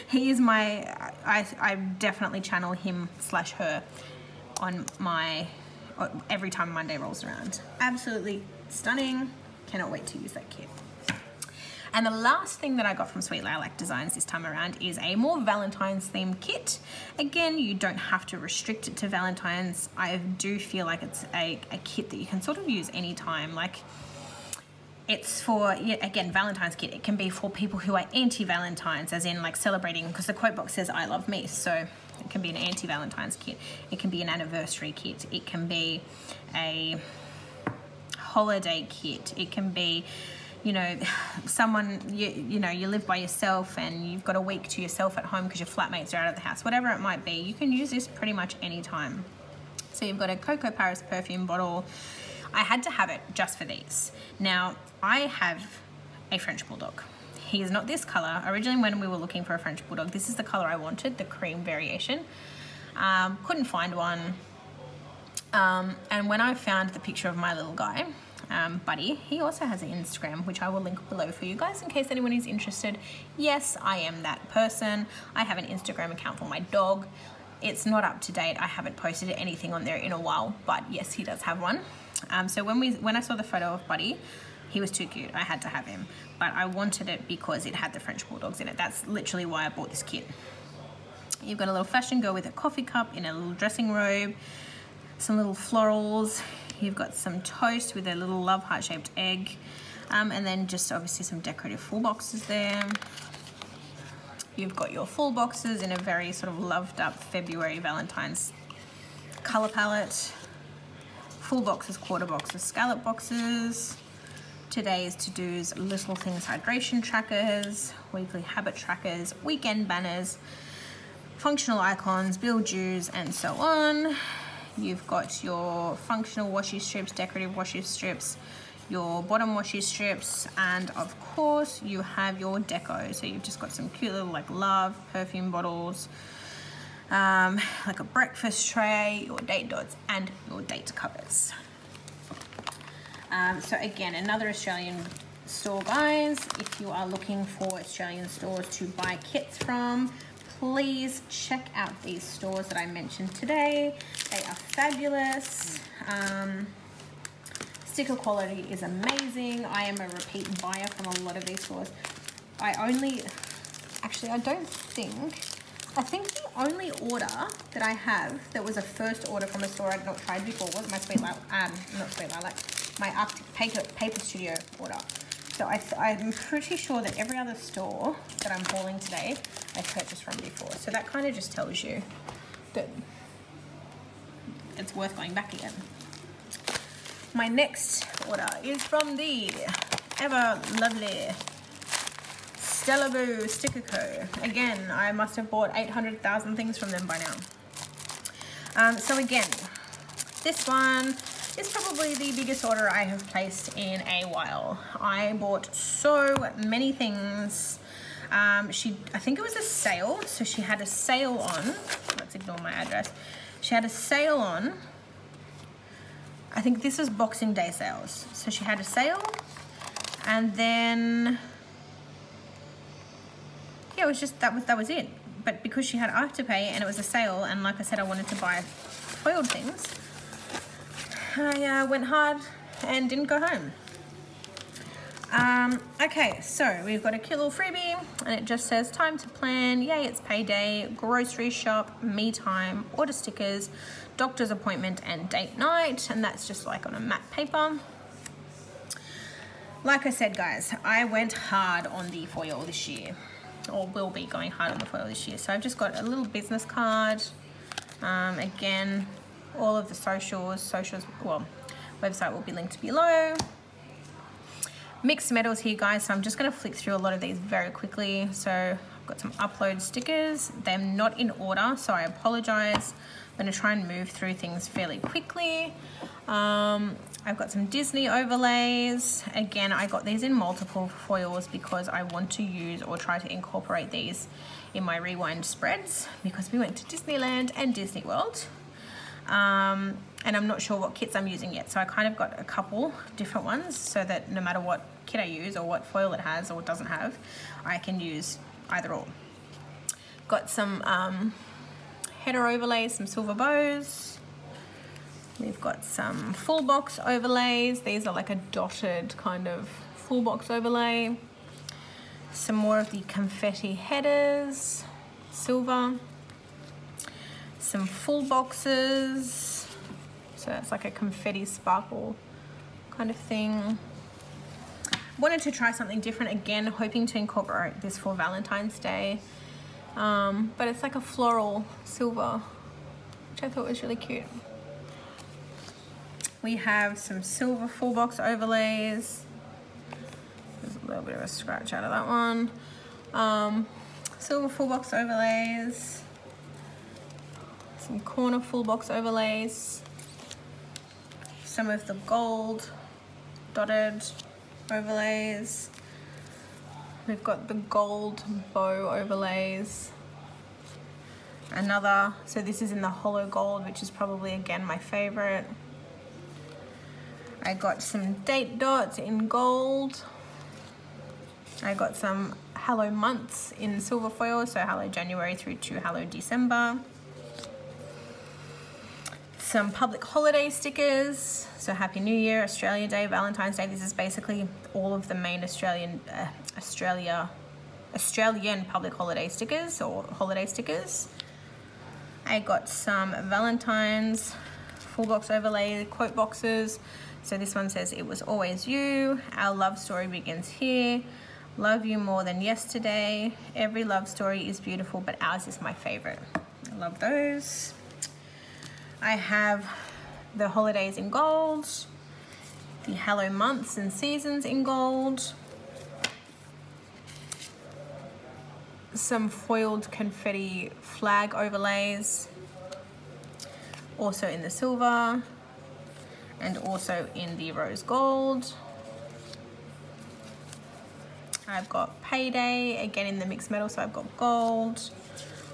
he is my, I, I definitely channel him slash her on my, every time Monday rolls around. Absolutely stunning. Cannot wait to use that kit. And the last thing that I got from Sweet Lilac Designs this time around is a more Valentine's themed kit. Again, you don't have to restrict it to Valentine's. I do feel like it's a, a kit that you can sort of use anytime. Like, it's for again valentine's kit it can be for people who are anti-valentines as in like celebrating because the quote box says i love me so it can be an anti-valentine's kit it can be an anniversary kit it can be a holiday kit it can be you know, someone, you, you know, you live by yourself and you've got a week to yourself at home because your flatmates are out of the house, whatever it might be, you can use this pretty much any time. So you've got a Coco Paris perfume bottle. I had to have it just for these. Now, I have a French Bulldog. He is not this color. Originally, when we were looking for a French Bulldog, this is the color I wanted, the cream variation. Um, couldn't find one. Um, and when I found the picture of my little guy, um, Buddy. He also has an Instagram, which I will link below for you guys in case anyone is interested. Yes, I am that person. I have an Instagram account for my dog. It's not up to date. I haven't posted anything on there in a while, but yes, he does have one. Um, so when we when I saw the photo of Buddy, he was too cute. I had to have him, but I wanted it because it had the French Bulldogs in it. That's literally why I bought this kit. You've got a little fashion girl with a coffee cup in a little dressing robe, some little florals, You've got some toast with a little love heart-shaped egg. Um, and then just obviously some decorative full boxes there. You've got your full boxes in a very sort of loved up February Valentine's color palette. Full boxes, quarter boxes, scallop boxes. Today's to-dos, little things hydration trackers, weekly habit trackers, weekend banners, functional icons, bill dues, and so on. You've got your functional washi strips, decorative washi strips, your bottom washi strips, and of course you have your deco. So you've just got some cute little like love perfume bottles, um, like a breakfast tray, your date dots, and your date covers. Um, so again, another Australian store, guys. If you are looking for Australian stores to buy kits from, please check out these stores that I mentioned today. They are fabulous. Um, sticker quality is amazing. I am a repeat buyer from a lot of these stores. I only, actually I don't think, I think the only order that I have that was a first order from a store I'd not tried before was my Sweet Lilac, um, not Sweet Lilac, my Arctic Paper, Paper Studio order. So I, I'm pretty sure that every other store that I'm hauling today, I purchased from before. So that kind of just tells you that it's worth going back again. My next order is from the ever lovely Stella Beau Sticker Co. Again, I must have bought 800,000 things from them by now. Um, so again, this one is probably the biggest order I have placed in a while. I bought so many things. Um, she, I think it was a sale, so she had a sale on. Let's ignore my address. She had a sale on. I think this was Boxing Day sales. So she had a sale, and then yeah, it was just that was that was it. But because she had Afterpay and it was a sale, and like I said, I wanted to buy foiled things. I uh, went hard and didn't go home. Um, okay, so we've got a cute little freebie and it just says time to plan, yay it's payday, grocery shop, me time, order stickers, doctor's appointment and date night and that's just like on a matte paper. Like I said guys, I went hard on the foil this year or will be going hard on the foil this year. So I've just got a little business card, um, again all of the socials, socials, well, website will be linked below. Mixed metals here, guys, so I'm just gonna flick through a lot of these very quickly. So I've got some upload stickers. They're not in order, so I apologize. I'm gonna try and move through things fairly quickly. Um, I've got some Disney overlays. Again, I got these in multiple foils because I want to use or try to incorporate these in my rewind spreads because we went to Disneyland and Disney World um, and I'm not sure what kits I'm using yet. So I kind of got a couple different ones so that no matter what kit I use or what foil it has or doesn't have, I can use either or. Got some um, header overlays, some silver bows. We've got some full box overlays. These are like a dotted kind of full box overlay. Some more of the confetti headers, silver some full boxes. So it's like a confetti sparkle kind of thing. Wanted to try something different again, hoping to incorporate this for Valentine's Day. Um, but it's like a floral silver, which I thought was really cute. We have some silver full box overlays. There's a little bit of a scratch out of that one. Um, silver full box overlays some corner full box overlays, some of the gold dotted overlays. We've got the gold bow overlays. Another, so this is in the holo gold, which is probably again my favorite. I got some date dots in gold. I got some Hello months in silver foil, so Hello January through to Hello December some public holiday stickers. So Happy New Year, Australia Day, Valentine's Day. This is basically all of the main Australian, uh, Australia, Australian public holiday stickers or holiday stickers. I got some Valentine's full box overlay quote boxes. So this one says, it was always you. Our love story begins here. Love you more than yesterday. Every love story is beautiful, but ours is my favorite. I love those. I have the holidays in gold, the hello months and seasons in gold, some foiled confetti flag overlays, also in the silver, and also in the rose gold. I've got payday, again in the mixed metal, so I've got gold.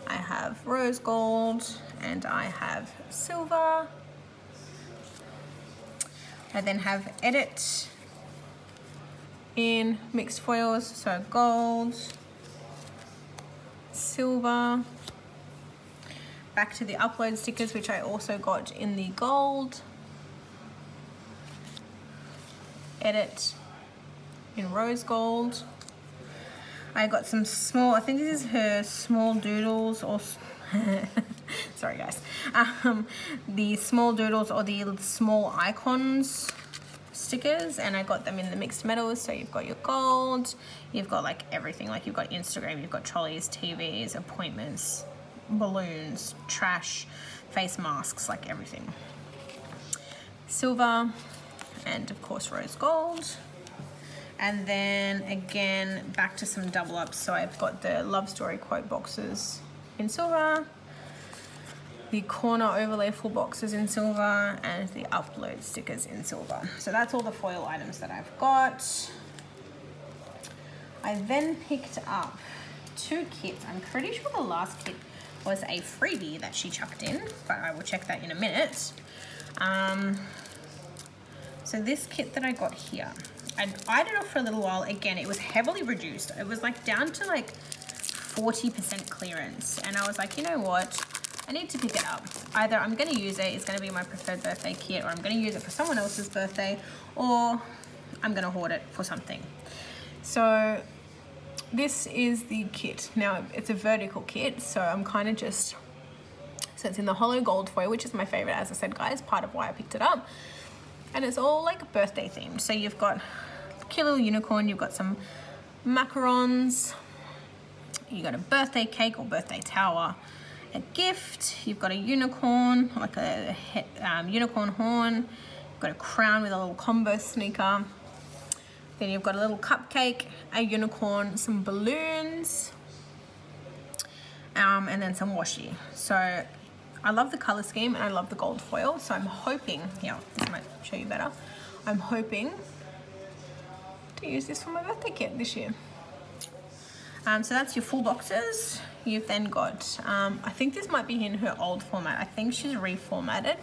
I have rose gold, and I have silver. I then have edit in mixed foils, so gold, silver, back to the upload stickers, which I also got in the gold, edit in rose gold. I got some small, I think this is her small doodles or [LAUGHS] [LAUGHS] sorry guys, um, the small doodles or the small icons stickers and I got them in the mixed metals. So you've got your gold you've got like everything. Like you've got Instagram you've got trolleys TVs appointments balloons trash face masks like everything. Silver and of course rose gold. And then again back to some double ups so I've got the love story quote boxes in silver. The corner overlay full boxes in silver and the upload stickers in silver. So that's all the foil items that I've got. I then picked up two kits. I'm pretty sure the last kit was a freebie that she chucked in, but I will check that in a minute. Um, so this kit that I got here, I eyed it off for a little while. Again, it was heavily reduced. It was like down to like 40% clearance. And I was like, you know what? I need to pick it up. Either I'm gonna use it, it's gonna be my preferred birthday kit, or I'm gonna use it for someone else's birthday, or I'm gonna hoard it for something. So this is the kit. Now it's a vertical kit, so I'm kind of just, so it's in the holo gold foil, which is my favorite, as I said, guys, part of why I picked it up. And it's all like birthday themed. So you've got cute little unicorn, you've got some macarons, you got a birthday cake or birthday tower, a gift, you've got a unicorn, like a um, unicorn horn, you've got a crown with a little combo sneaker, then you've got a little cupcake, a unicorn, some balloons, um, and then some washi. So I love the color scheme and I love the gold foil. So I'm hoping, yeah, this might show you better. I'm hoping to use this for my birthday kit this year. Um, so that's your full boxes. You've then got, um, I think this might be in her old format. I think she's reformatted.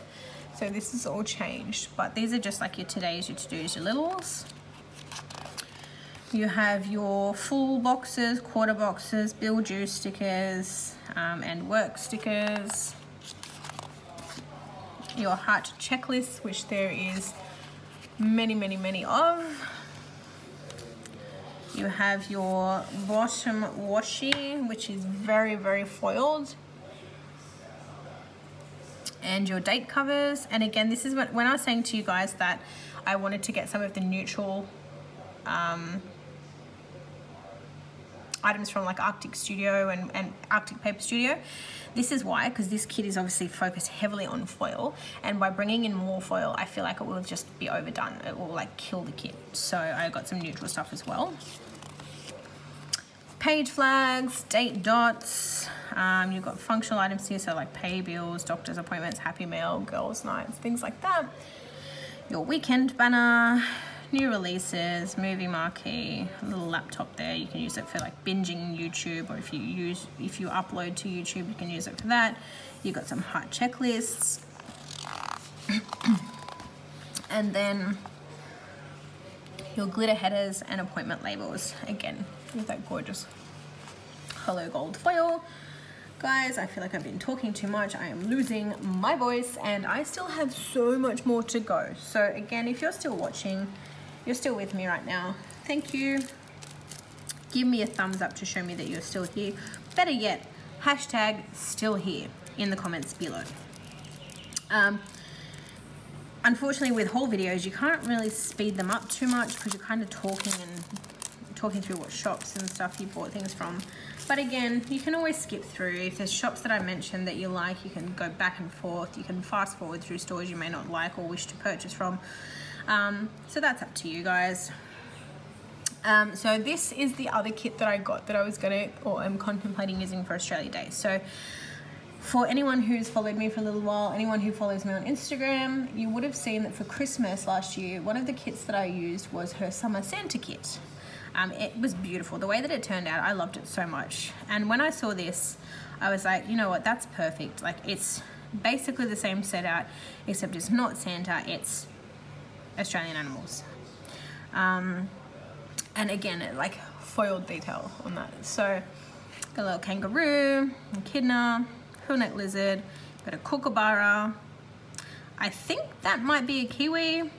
So this is all changed, but these are just like your today's, your to-dos, your littles. You have your full boxes, quarter boxes, bill due stickers, um, and work stickers. Your heart checklist, which there is many, many, many of. You have your bottom washi, which is very, very foiled. And your date covers. And again, this is what, when I was saying to you guys that I wanted to get some of the neutral um, items from like Arctic Studio and, and Arctic Paper Studio. This is why, because this kit is obviously focused heavily on foil, and by bringing in more foil, I feel like it will just be overdone. It will like kill the kit. So I got some neutral stuff as well. Page flags, date dots, um, you've got functional items here, so like pay bills, doctor's appointments, happy meal, girls' nights, things like that. Your weekend banner, new releases, movie marquee, a little laptop there. You can use it for like binging YouTube or if you use if you upload to YouTube, you can use it for that. You've got some heart checklists. [COUGHS] and then your glitter headers and appointment labels. Again, with that gorgeous holo gold foil. Guys, I feel like I've been talking too much. I am losing my voice and I still have so much more to go. So again, if you're still watching, you're still with me right now. Thank you. Give me a thumbs up to show me that you're still here. Better yet, hashtag still here in the comments below. Um, unfortunately with haul videos, you can't really speed them up too much because you're kind of talking and talking through what shops and stuff you bought things from. But again, you can always skip through. If there's shops that I mentioned that you like, you can go back and forth. You can fast forward through stores you may not like or wish to purchase from. Um, so that's up to you guys. Um, so this is the other kit that I got that I was gonna or am contemplating using for Australia Day. So for anyone who's followed me for a little while, anyone who follows me on Instagram, you would have seen that for Christmas last year, one of the kits that I used was her summer Santa kit. Um, it was beautiful. The way that it turned out, I loved it so much. And when I saw this, I was like, you know what, that's perfect. Like it's basically the same set out, except it's not Santa, it's Australian animals. Um, and again, it, like foiled detail on that. So, got a little kangaroo, echidna, neck lizard, got a kookaburra. I think that might be a kiwi.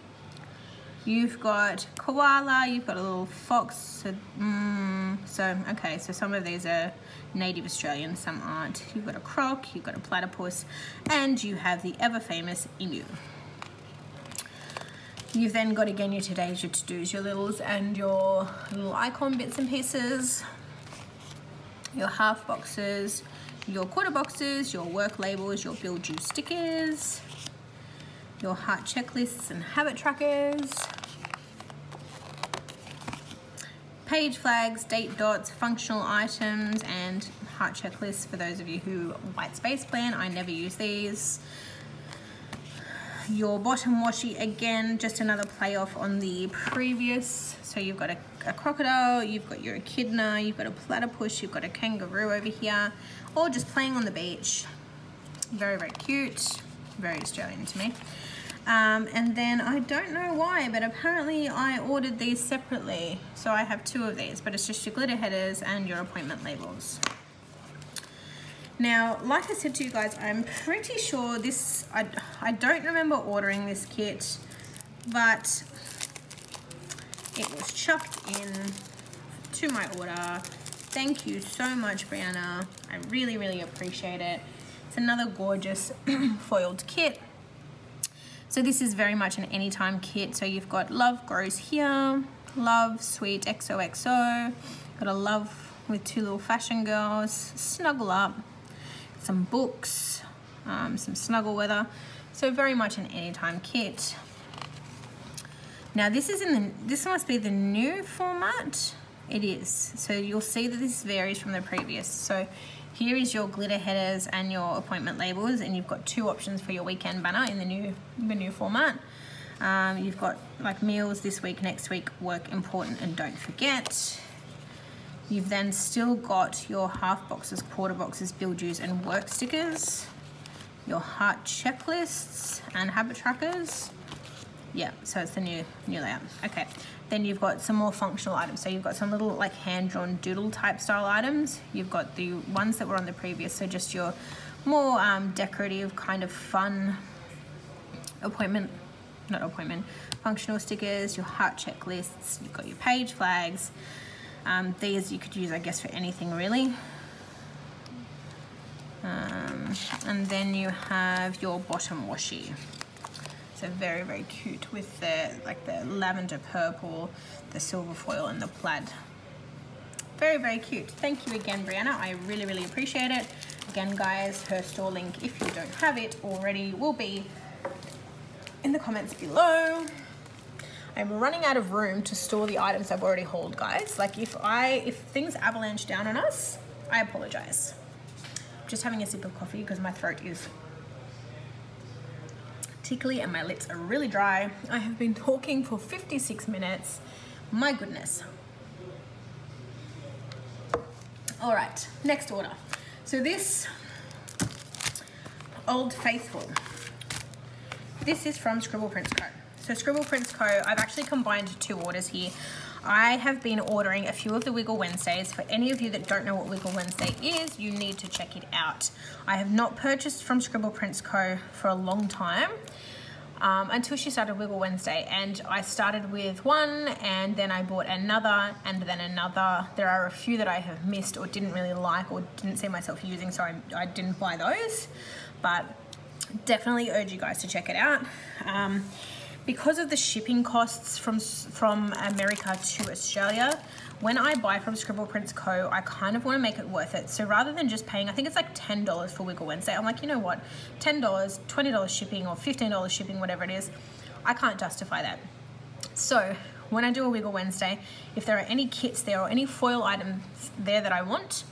You've got koala, you've got a little fox. So, mm, so, okay, so some of these are native Australian, some aren't. You've got a croc, you've got a platypus, and you have the ever famous emu. You've then got again your today's, your to-dos, your littles and your little icon bits and pieces, your half boxes, your quarter boxes, your work labels, your bill due stickers, your heart checklists and habit trackers, page flags, date dots, functional items, and heart checklists for those of you who white space plan. I never use these. Your bottom washi, again, just another play off on the previous. So you've got a, a crocodile, you've got your echidna, you've got a platypus, you've got a kangaroo over here, all just playing on the beach. Very, very cute. Very Australian to me. Um, and then I don't know why, but apparently I ordered these separately. So I have two of these, but it's just your glitter headers and your appointment labels. Now, like I said to you guys, I'm pretty sure this, I, I don't remember ordering this kit, but it was chucked in to my order. Thank you so much, Brianna. I really, really appreciate it. It's another gorgeous [CLEARS THROAT] foiled kit. So this is very much an anytime kit. So you've got Love Grows Here, Love Sweet XOXO, got a Love with two little fashion girls, Snuggle Up, some books, um, some snuggle weather. So very much an anytime kit. Now this is in the, this must be the new format. It is. So you'll see that this varies from the previous. So here is your glitter headers and your appointment labels and you've got two options for your weekend banner in the new, the new format. Um, you've got like meals this week, next week, work important and don't forget. You've then still got your half boxes, quarter boxes, bill dues and work stickers. Your heart checklists and habit trackers. Yeah, so it's the new, new layout. Okay, then you've got some more functional items. So you've got some little like hand-drawn doodle type style items. You've got the ones that were on the previous, so just your more um, decorative kind of fun appointment, not appointment, functional stickers, your heart checklists, you've got your page flags. Um, these you could use, I guess, for anything really. Um, and then you have your bottom washi. So very, very cute with the like the lavender purple, the silver foil and the plaid. Very, very cute. Thank you again, Brianna. I really, really appreciate it. Again, guys, her store link, if you don't have it already, will be in the comments below. I'm running out of room to store the items I've already hauled, guys. Like if I, if things avalanche down on us, I apologize. Just having a sip of coffee because my throat is tickly and my lips are really dry. I have been talking for 56 minutes. My goodness. All right, next order. So this Old Faithful. This is from Scribble Prints Co. So Scribble Prints Co. I've actually combined two orders here. I have been ordering a few of the Wiggle Wednesdays. For any of you that don't know what Wiggle Wednesday is, you need to check it out. I have not purchased from Scribble Prints Co. for a long time. Um, until she started Wiggle Wednesday and I started with one and then I bought another and then another. There are a few that I have missed or didn't really like or didn't see myself using so I, I didn't buy those but definitely urge you guys to check it out. Um, because of the shipping costs from, from America to Australia, when I buy from Scribble Prints Co., I kind of want to make it worth it. So rather than just paying, I think it's like $10 for Wiggle Wednesday, I'm like, you know what, $10, $20 shipping or $15 shipping, whatever it is, I can't justify that. So when I do a Wiggle Wednesday, if there are any kits there or any foil items there that I want,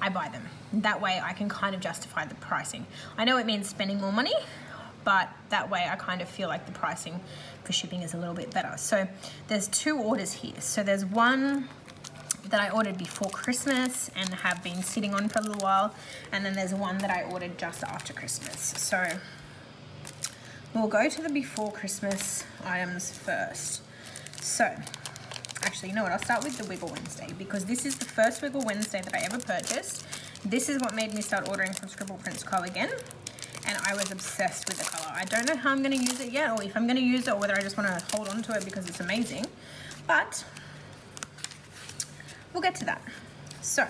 I buy them. That way I can kind of justify the pricing. I know it means spending more money, but that way I kind of feel like the pricing for shipping is a little bit better. So there's two orders here. So there's one that I ordered before Christmas and have been sitting on for a little while. And then there's one that I ordered just after Christmas. So we'll go to the before Christmas items first. So actually, you know what? I'll start with the Wiggle Wednesday because this is the first Wiggle Wednesday that I ever purchased. This is what made me start ordering from Scribble Prints Co. again and I was obsessed with the color. I don't know how I'm going to use it yet or if I'm going to use it or whether I just want to hold on to it because it's amazing. But we'll get to that. So,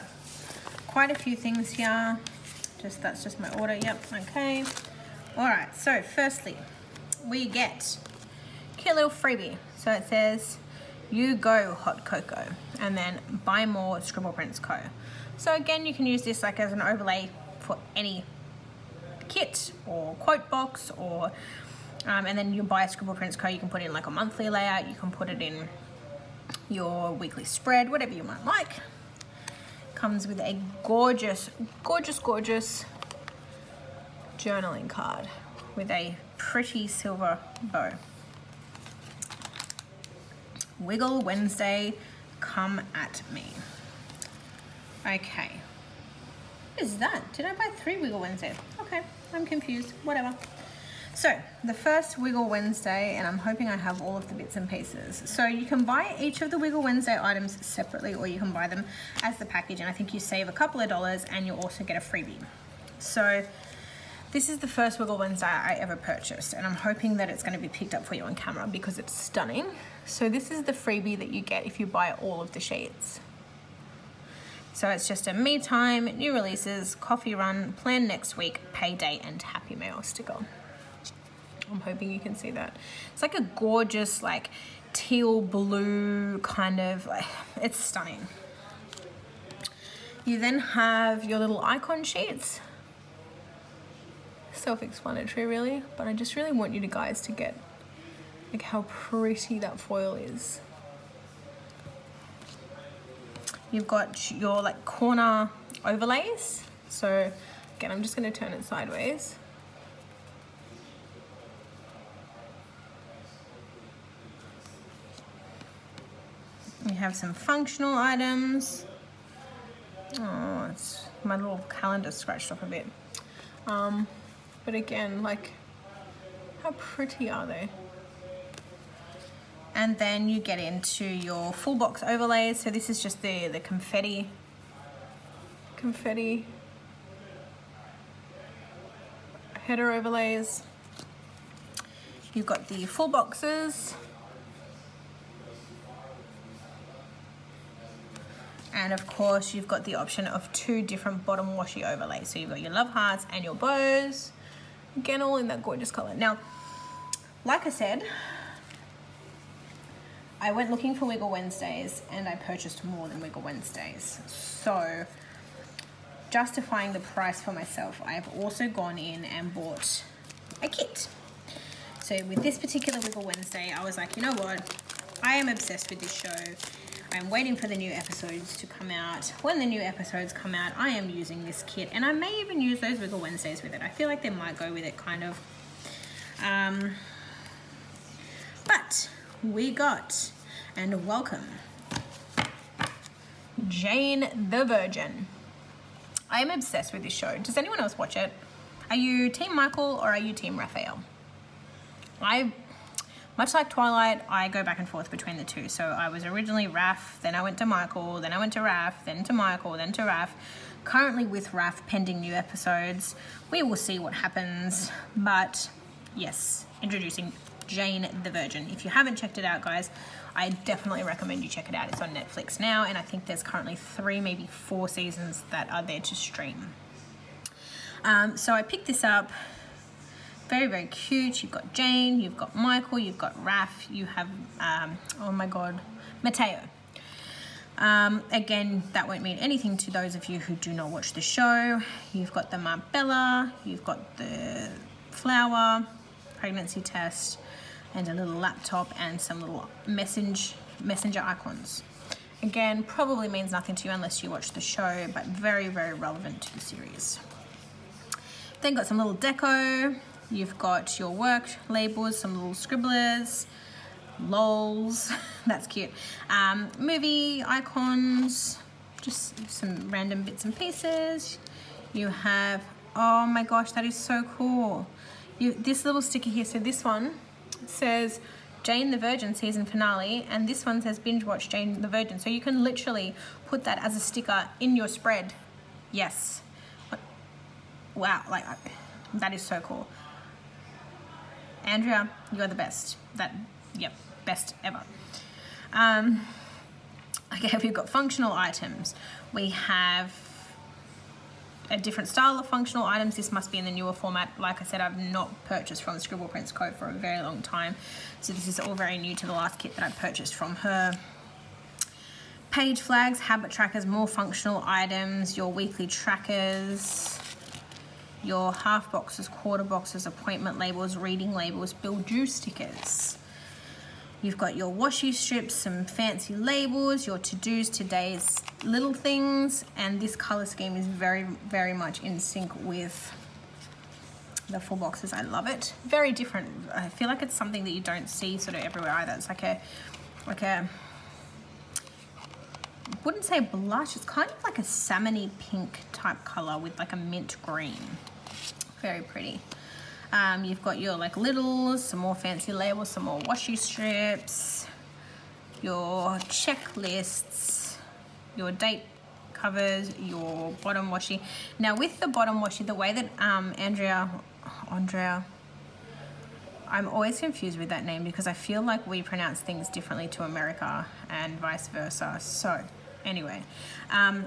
quite a few things here. Just That's just my order. Yep, okay. All right, so firstly, we get cute little freebie. So it says, you go hot cocoa and then buy more Scribble Prints Co. So again, you can use this like as an overlay for any kit or quote box or um, and then you buy a Scribble Prints Co. You can put in like a monthly layout. You can put it in, your weekly spread, whatever you might like. Comes with a gorgeous, gorgeous, gorgeous journaling card with a pretty silver bow. Wiggle Wednesday, come at me. Okay. What is that? Did I buy three Wiggle Wednesdays? Okay, I'm confused. Whatever. So, the first Wiggle Wednesday, and I'm hoping I have all of the bits and pieces. So you can buy each of the Wiggle Wednesday items separately or you can buy them as the package and I think you save a couple of dollars and you also get a freebie. So this is the first Wiggle Wednesday I ever purchased and I'm hoping that it's going to be picked up for you on camera because it's stunning. So this is the freebie that you get if you buy all of the sheets. So it's just a me time, new releases, coffee run, plan next week, payday and happy mail sticker. I'm hoping you can see that. It's like a gorgeous like teal blue kind of, like, [SIGHS] it's stunning. You then have your little icon sheets self-explanatory really, but I just really want you to guys to get like how pretty that foil is. You've got your like corner overlays. So again, I'm just gonna turn it sideways. You have some functional items. Oh, it's my little calendar scratched off a bit. Um, but again, like, how pretty are they? And then you get into your full box overlays. So this is just the, the confetti, confetti header overlays. You've got the full boxes. And of course, you've got the option of two different bottom washi overlays. So you've got your love hearts and your bows. Again, all in that gorgeous color. Now, like I said, I went looking for Wiggle Wednesdays and I purchased more than Wiggle Wednesdays. So, justifying the price for myself, I have also gone in and bought a kit. So with this particular Wiggle Wednesday, I was like, you know what? I am obsessed with this show. I'm waiting for the new episodes to come out. When the new episodes come out, I am using this kit and I may even use those Wiggle Wednesdays with it. I feel like they might go with it kind of. Um, but we got, and welcome, Jane the Virgin. I am obsessed with this show. Does anyone else watch it? Are you Team Michael or are you Team Raphael? I much like Twilight, I go back and forth between the two. So I was originally Raph, then I went to Michael, then I went to Raph, then to Michael, then to Raph. Currently with Raph, pending new episodes. We will see what happens. But yes, introducing Jane the Virgin. If you haven't checked it out, guys, I definitely recommend you check it out. It's on Netflix now, and I think there's currently three, maybe four seasons that are there to stream. Um, so I picked this up very, very cute. You've got Jane, you've got Michael, you've got Raph, you have, um, oh my God, Mateo. Um, again, that won't mean anything to those of you who do not watch the show. You've got the Marbella, you've got the flower, pregnancy test, and a little laptop and some little message, messenger icons. Again, probably means nothing to you unless you watch the show, but very, very relevant to the series. Then got some little deco, You've got your work labels, some little scribblers, lols, [LAUGHS] that's cute. Um, movie icons, just some random bits and pieces. You have, oh my gosh, that is so cool. You, this little sticker here, so this one says Jane the Virgin season finale, and this one says binge watch Jane the Virgin. So you can literally put that as a sticker in your spread. Yes. Wow, like that is so cool. Andrea, you're the best. That, yep, best ever. Um, okay, [LAUGHS] we've got functional items. We have a different style of functional items. This must be in the newer format. Like I said, I've not purchased from Scribble Prints Co. for a very long time. So this is all very new to the last kit that I purchased from her. Page flags, habit trackers, more functional items, your weekly trackers, your half boxes, quarter boxes, appointment labels, reading labels, bill due stickers. You've got your washi strips, some fancy labels, your to-dos, today's little things, and this color scheme is very, very much in sync with the full boxes. I love it. Very different. I feel like it's something that you don't see sort of everywhere either. It's like a, like a, wouldn't say blush. It's kind of like a salmony pink type color with like a mint green. Very pretty. Um, you've got your like littles, some more fancy labels, some more washi strips, your checklists, your date covers, your bottom washi. Now with the bottom washi, the way that um, Andrea, Andrea, I'm always confused with that name because I feel like we pronounce things differently to America and vice versa. So anyway, um,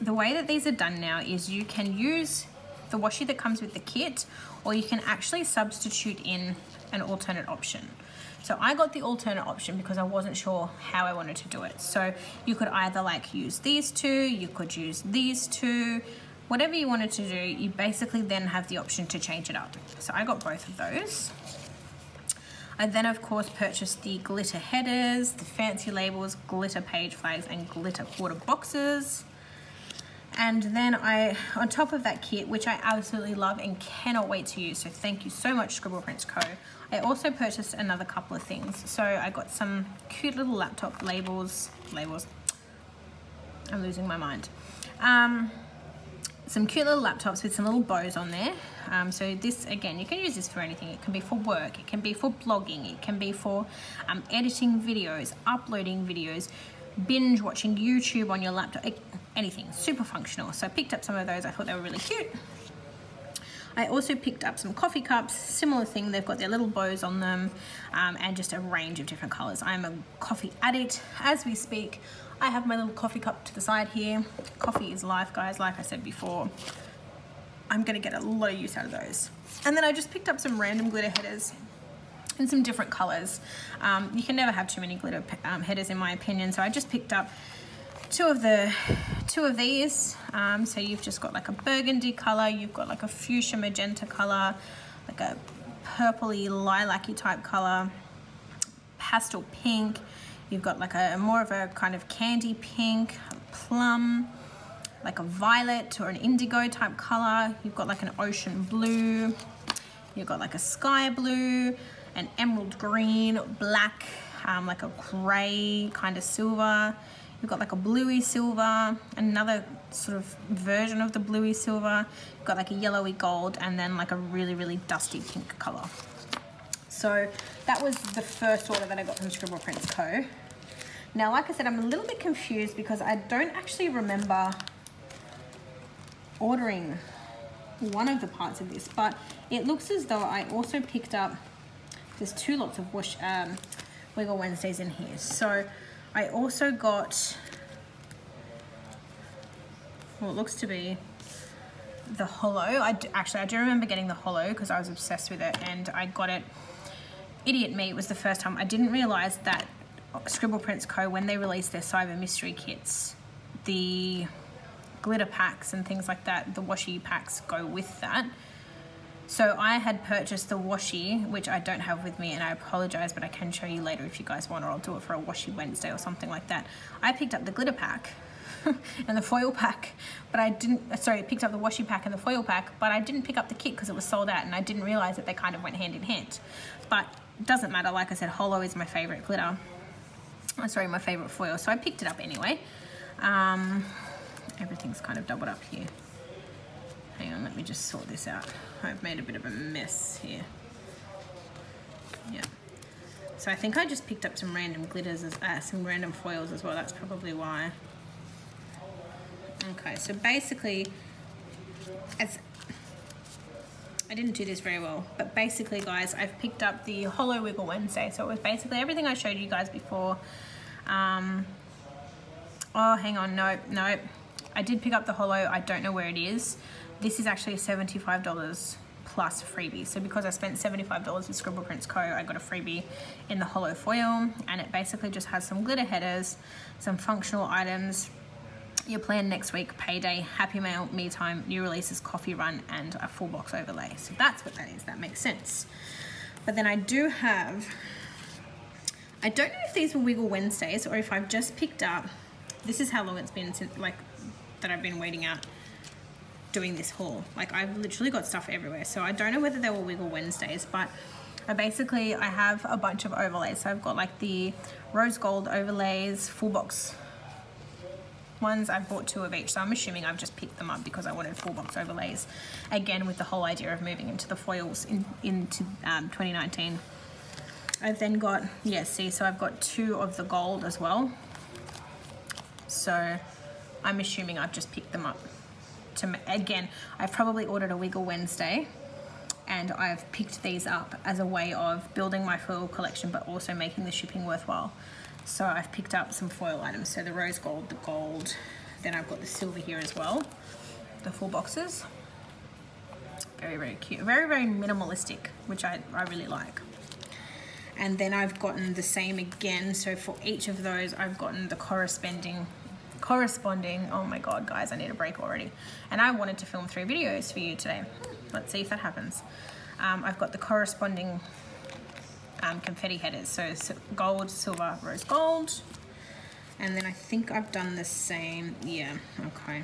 the way that these are done now is you can use the washi that comes with the kit or you can actually substitute in an alternate option. So I got the alternate option because I wasn't sure how I wanted to do it. So you could either like use these two, you could use these two, whatever you wanted to do, you basically then have the option to change it up. So I got both of those. I then of course purchased the glitter headers, the fancy labels, glitter page flags and glitter quarter boxes. And then I, on top of that kit, which I absolutely love and cannot wait to use, so thank you so much Scribble Prints Co. I also purchased another couple of things. So I got some cute little laptop labels, labels, I'm losing my mind. Um, some cute little laptops with some little bows on there. Um, so this, again, you can use this for anything. It can be for work, it can be for blogging, it can be for um, editing videos, uploading videos, binge watching YouTube on your laptop, anything, super functional. So I picked up some of those, I thought they were really cute. I also picked up some coffee cups, similar thing, they've got their little bows on them um, and just a range of different colors. I'm a coffee addict as we speak. I have my little coffee cup to the side here. Coffee is life, guys, like I said before. I'm gonna get a lot of use out of those. And then I just picked up some random glitter headers in some different colors. Um, you can never have too many glitter um, headers in my opinion, so I just picked up two of the two of these. Um, so you've just got like a burgundy color, you've got like a fuchsia magenta color, like a purpley lilac-y type color, pastel pink, you've got like a more of a kind of candy pink, plum, like a violet or an indigo type color. You've got like an ocean blue, you've got like a sky blue, an emerald green, black, um, like a gray kind of silver. You've got like a bluey silver, another sort of version of the bluey silver. You've got like a yellowy gold and then like a really, really dusty pink color. So that was the first order that I got from Scribble Prints Co. Now, like I said, I'm a little bit confused because I don't actually remember ordering one of the parts of this, but it looks as though I also picked up there's two lots of wash, um, Wiggle Wednesdays in here. So I also got, it looks to be the holo. I actually, I do remember getting the holo because I was obsessed with it and I got it. Idiot me, it was the first time. I didn't realize that Scribble Prints Co., when they released their Cyber Mystery kits, the glitter packs and things like that, the washi packs go with that. So I had purchased the washi, which I don't have with me, and I apologize, but I can show you later if you guys want, or I'll do it for a washi Wednesday or something like that. I picked up the glitter pack [LAUGHS] and the foil pack, but I didn't, sorry, I picked up the washi pack and the foil pack, but I didn't pick up the kit because it was sold out, and I didn't realize that they kind of went hand in hand. But it doesn't matter, like I said, Holo is my favorite glitter. Oh, sorry, my favorite foil, so I picked it up anyway. Um, everything's kind of doubled up here. Let me just sort this out. I've made a bit of a mess here. Yeah. So I think I just picked up some random glitters, as, uh, some random foils as well. That's probably why. Okay, so basically, as I didn't do this very well, but basically, guys, I've picked up the Holo Wiggle Wednesday. So it was basically everything I showed you guys before. Um, oh, hang on, nope, nope. I did pick up the Holo. I don't know where it is. This is actually $75 plus freebie. So because I spent $75 with Scribble Prints Co, I got a freebie in the holo foil and it basically just has some glitter headers, some functional items, your plan next week, payday, happy mail, me time, new releases, coffee run, and a full box overlay. So that's what that is, that makes sense. But then I do have I don't know if these were Wiggle Wednesdays or if I've just picked up, this is how long it's been since, like, that I've been waiting out doing this haul. Like, I've literally got stuff everywhere. So I don't know whether they were Wiggle Wednesdays, but I basically, I have a bunch of overlays. So I've got like the rose gold overlays, full box ones. I've bought two of each. So I'm assuming I've just picked them up because I wanted full box overlays. Again, with the whole idea of moving into the foils in, into um, 2019. I've then got, yeah, see, so I've got two of the gold as well. So I'm assuming I've just picked them up. To, again, I've probably ordered a Wiggle Wednesday and I've picked these up as a way of building my foil collection but also making the shipping worthwhile. So I've picked up some foil items. So the rose gold, the gold, then I've got the silver here as well, the full boxes. Very, very cute. Very, very minimalistic, which I, I really like and then I've gotten the same again so for each of those I've gotten the corresponding corresponding. Oh my god guys I need a break already. And I wanted to film three videos for you today. Let's see if that happens. Um, I've got the corresponding um, confetti headers. So gold silver rose gold. And then I think I've done the same. Yeah okay.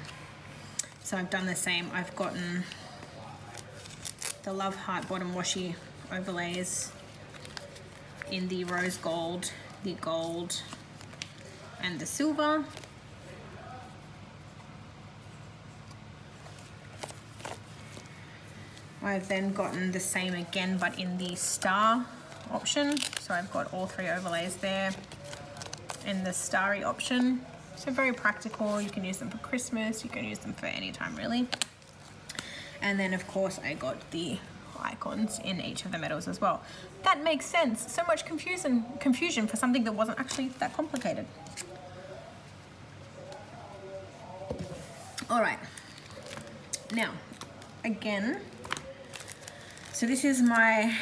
So I've done the same. I've gotten the love heart bottom washi overlays in the rose gold, the gold, and the silver. I've then gotten the same again but in the star option. So I've got all three overlays there in the starry option. So very practical, you can use them for Christmas, you can use them for any time really. And then of course I got the icons in each of the medals as well. That makes sense. So much confusion, confusion for something that wasn't actually that complicated. All right. Now, again, so this is my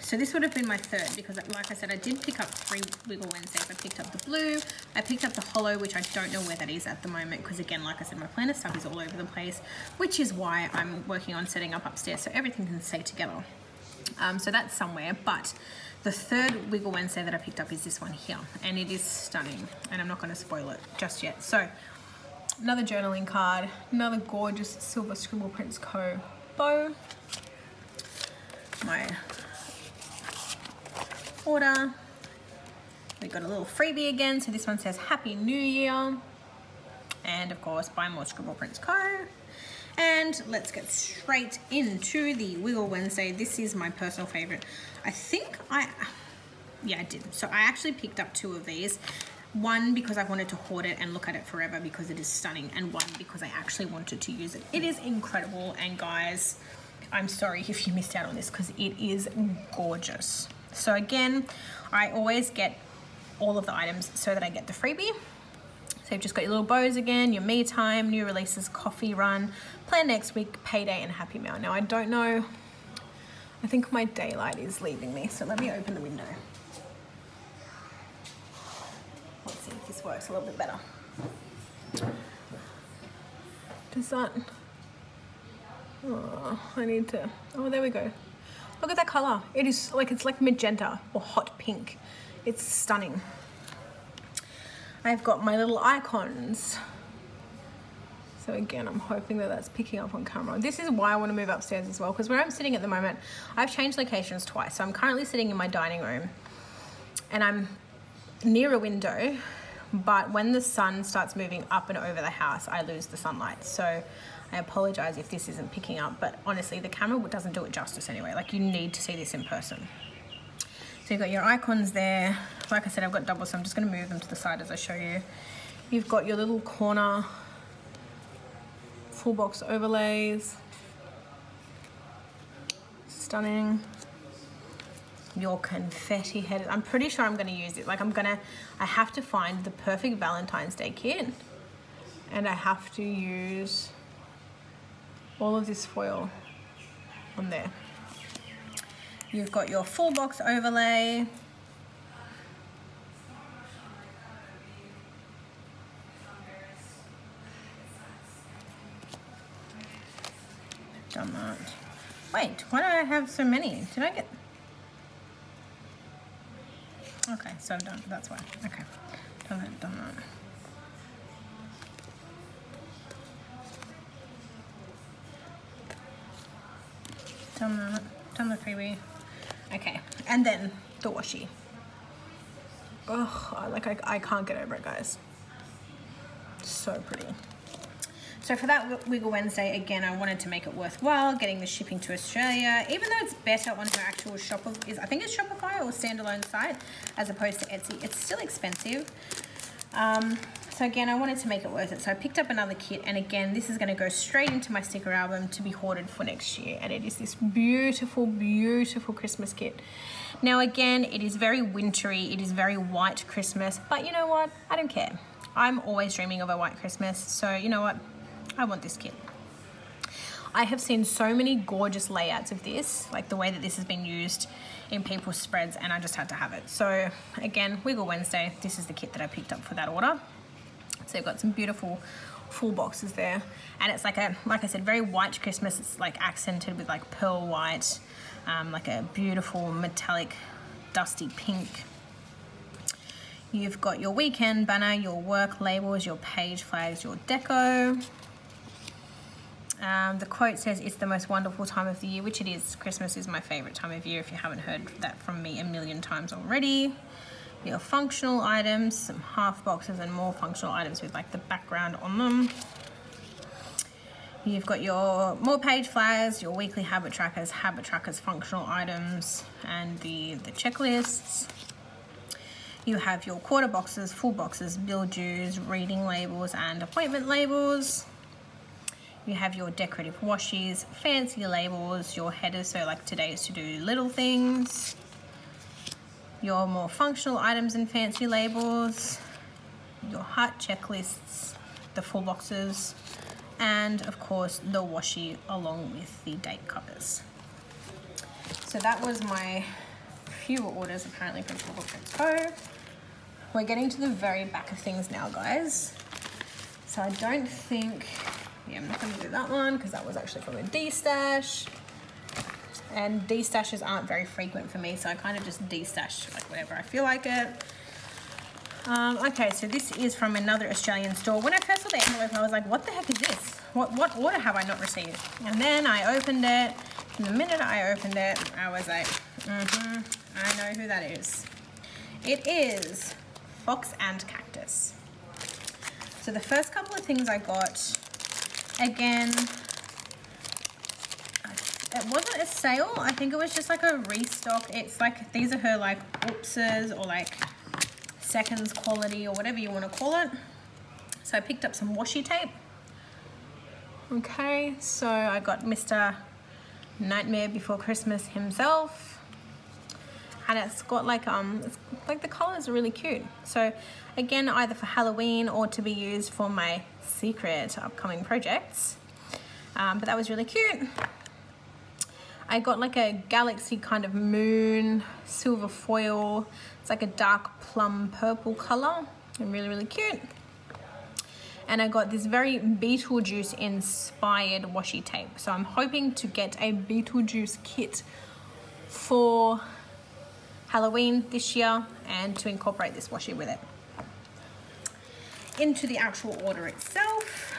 so this would have been my third because like I said, I did pick up three Wiggle Wednesdays. I picked up the blue, I picked up the holo, which I don't know where that is at the moment because again, like I said, my planner stuff is all over the place, which is why I'm working on setting up upstairs so everything can stay together. Um, so that's somewhere, but the third Wiggle Wednesday that I picked up is this one here, and it is stunning, and I'm not going to spoil it just yet. So, another journaling card, another gorgeous Silver Scribble Prints Co. bow, my order. We got a little freebie again. So this one says Happy New Year. And of course, buy more Scribble Prints Co. And let's get straight into the Wiggle Wednesday. This is my personal favorite. I think I, yeah, I did. So I actually picked up two of these. One, because I wanted to hoard it and look at it forever because it is stunning. And one, because I actually wanted to use it. It is incredible. And guys, I'm sorry if you missed out on this because it is gorgeous. So again, I always get all of the items so that I get the freebie. So you've just got your little bows again, your me time, new releases, coffee run, plan next week, payday, and happy mail. Now I don't know, I think my daylight is leaving me, so let me open the window. Let's see if this works a little bit better. Does that, oh, I need to, oh, there we go. Look at that color. It is like, it's like magenta or hot pink. It's stunning. I've got my little icons. So again, I'm hoping that that's picking up on camera. This is why I want to move upstairs as well, because where I'm sitting at the moment, I've changed locations twice. So I'm currently sitting in my dining room and I'm near a window, but when the sun starts moving up and over the house, I lose the sunlight. So I apologize if this isn't picking up, but honestly, the camera doesn't do it justice anyway. Like you need to see this in person. So you've got your icons there. Like I said, I've got double, so I'm just gonna move them to the side as I show you. You've got your little corner full box overlays. Stunning. Your confetti head. I'm pretty sure I'm gonna use it. Like I'm gonna, I have to find the perfect Valentine's Day kit and I have to use all of this foil on there. You've got your full box overlay. Done that. Wait, why do I have so many? Did I get... Okay, so I've done, that's why. Okay, done that, done that. Done that, done the freebie. Okay, and then the washi. Oh, like I, I can't get over it, guys. So pretty. So for that Wiggle Wednesday, again, I wanted to make it worthwhile, getting the shipping to Australia, even though it's better on her actual shop is I think it's Shopify or standalone site, as opposed to Etsy. It's still expensive. Um, so again, I wanted to make it worth it. So I picked up another kit, and again, this is gonna go straight into my sticker album to be hoarded for next year. And it is this beautiful, beautiful Christmas kit. Now again, it is very wintry, it is very white Christmas, but you know what? I don't care. I'm always dreaming of a white Christmas, so you know what? I want this kit. I have seen so many gorgeous layouts of this, like the way that this has been used in people's spreads, and I just had to have it. So again, Wiggle Wednesday, this is the kit that I picked up for that order. So you've got some beautiful full boxes there. And it's like a, like I said, very white Christmas. It's like accented with like pearl white, um, like a beautiful metallic dusty pink. You've got your weekend banner, your work labels, your page flags, your deco. Um, the quote says, it's the most wonderful time of the year, which it is. Christmas is my favorite time of year if you haven't heard that from me a million times already. Your functional items, some half boxes and more functional items with like the background on them. You've got your more page flags, your weekly habit trackers, habit trackers, functional items, and the, the checklists. You have your quarter boxes, full boxes, bill dues, reading labels, and appointment labels. You have your decorative washies, fancy labels, your headers, so like today is to do little things. Your more functional items and fancy labels, your heart checklists, the full boxes, and of course the washi along with the date covers. So that was my few orders apparently from Travel Co. We're getting to the very back of things now, guys. So I don't think, yeah, I'm not gonna do that one because that was actually from a D-stash. And D-stashes aren't very frequent for me, so I kind of just D-stash like whatever I feel like it. Um, okay, so this is from another Australian store. When I first saw the envelope, I was like, what the heck is this? What, what order have I not received? And then I opened it, and the minute I opened it, I was like, mm-hmm, I know who that is. It is Fox and Cactus. So the first couple of things I got, again, it wasn't a sale. I think it was just like a restock. It's like, these are her like oopses or like seconds quality or whatever you want to call it. So I picked up some washi tape. Okay, so I got Mr. Nightmare Before Christmas himself. And it's got like, um, it's like the colors are really cute. So again, either for Halloween or to be used for my secret upcoming projects. Um, but that was really cute. I got like a galaxy kind of moon silver foil. It's like a dark plum purple color and really, really cute. And I got this very Beetlejuice inspired washi tape. So I'm hoping to get a Beetlejuice kit for Halloween this year and to incorporate this washi with it. Into the actual order itself.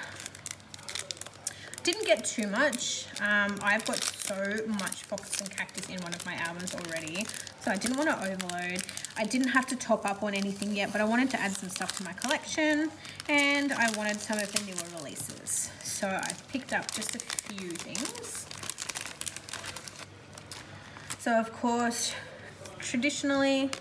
Didn't get too much. Um, I've got so much Fox and Cactus in one of my albums already, so I didn't want to overload. I didn't have to top up on anything yet, but I wanted to add some stuff to my collection, and I wanted some of the newer releases. So I picked up just a few things. So of course, traditionally,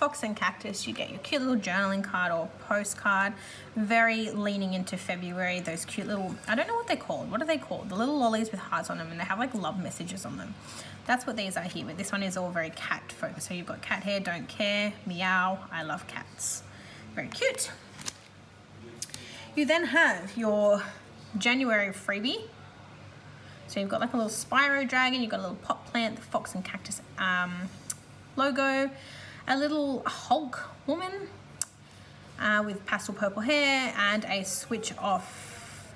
Fox and Cactus, you get your cute little journaling card or postcard. Very leaning into February, those cute little, I don't know what they're called. What are they called? The little lollies with hearts on them and they have like love messages on them. That's what these are here, but this one is all very cat focused. So you've got cat hair, don't care, meow, I love cats. Very cute. You then have your January freebie. So you've got like a little Spyro dragon, you've got a little pot plant, the fox and cactus um, logo a little Hulk woman uh, with pastel purple hair and a switch off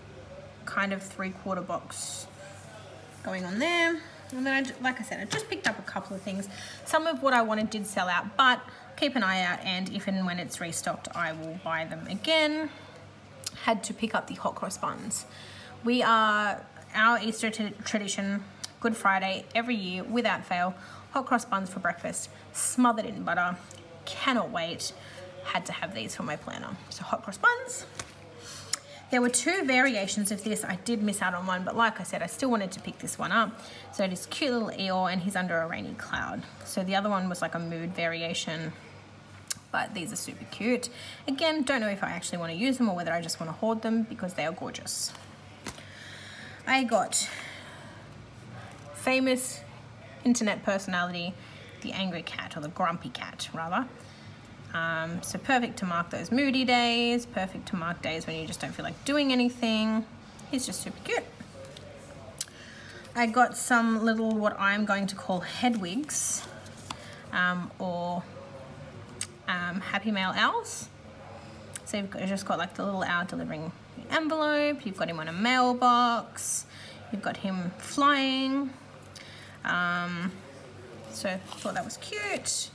kind of three quarter box going on there. And then, I, like I said, I just picked up a couple of things. Some of what I wanted did sell out, but keep an eye out and if and when it's restocked, I will buy them again. Had to pick up the hot cross buns. We are, our Easter tradition, Good Friday, every year, without fail, hot cross buns for breakfast, smothered in butter. Cannot wait. Had to have these for my planner. So hot cross buns. There were two variations of this. I did miss out on one, but like I said, I still wanted to pick this one up. So it is cute little Eeyore and he's under a rainy cloud. So the other one was like a mood variation, but these are super cute. Again, don't know if I actually want to use them or whether I just want to hoard them because they are gorgeous. I got famous internet personality, the angry cat or the grumpy cat rather. Um, so perfect to mark those moody days, perfect to mark days when you just don't feel like doing anything. He's just super cute. I got some little, what I'm going to call Hedwigs, um, or um, Happy Mail Owls. So you've, got, you've just got like the little owl delivering the envelope, you've got him on a mailbox, you've got him flying. Um, so I thought that was cute.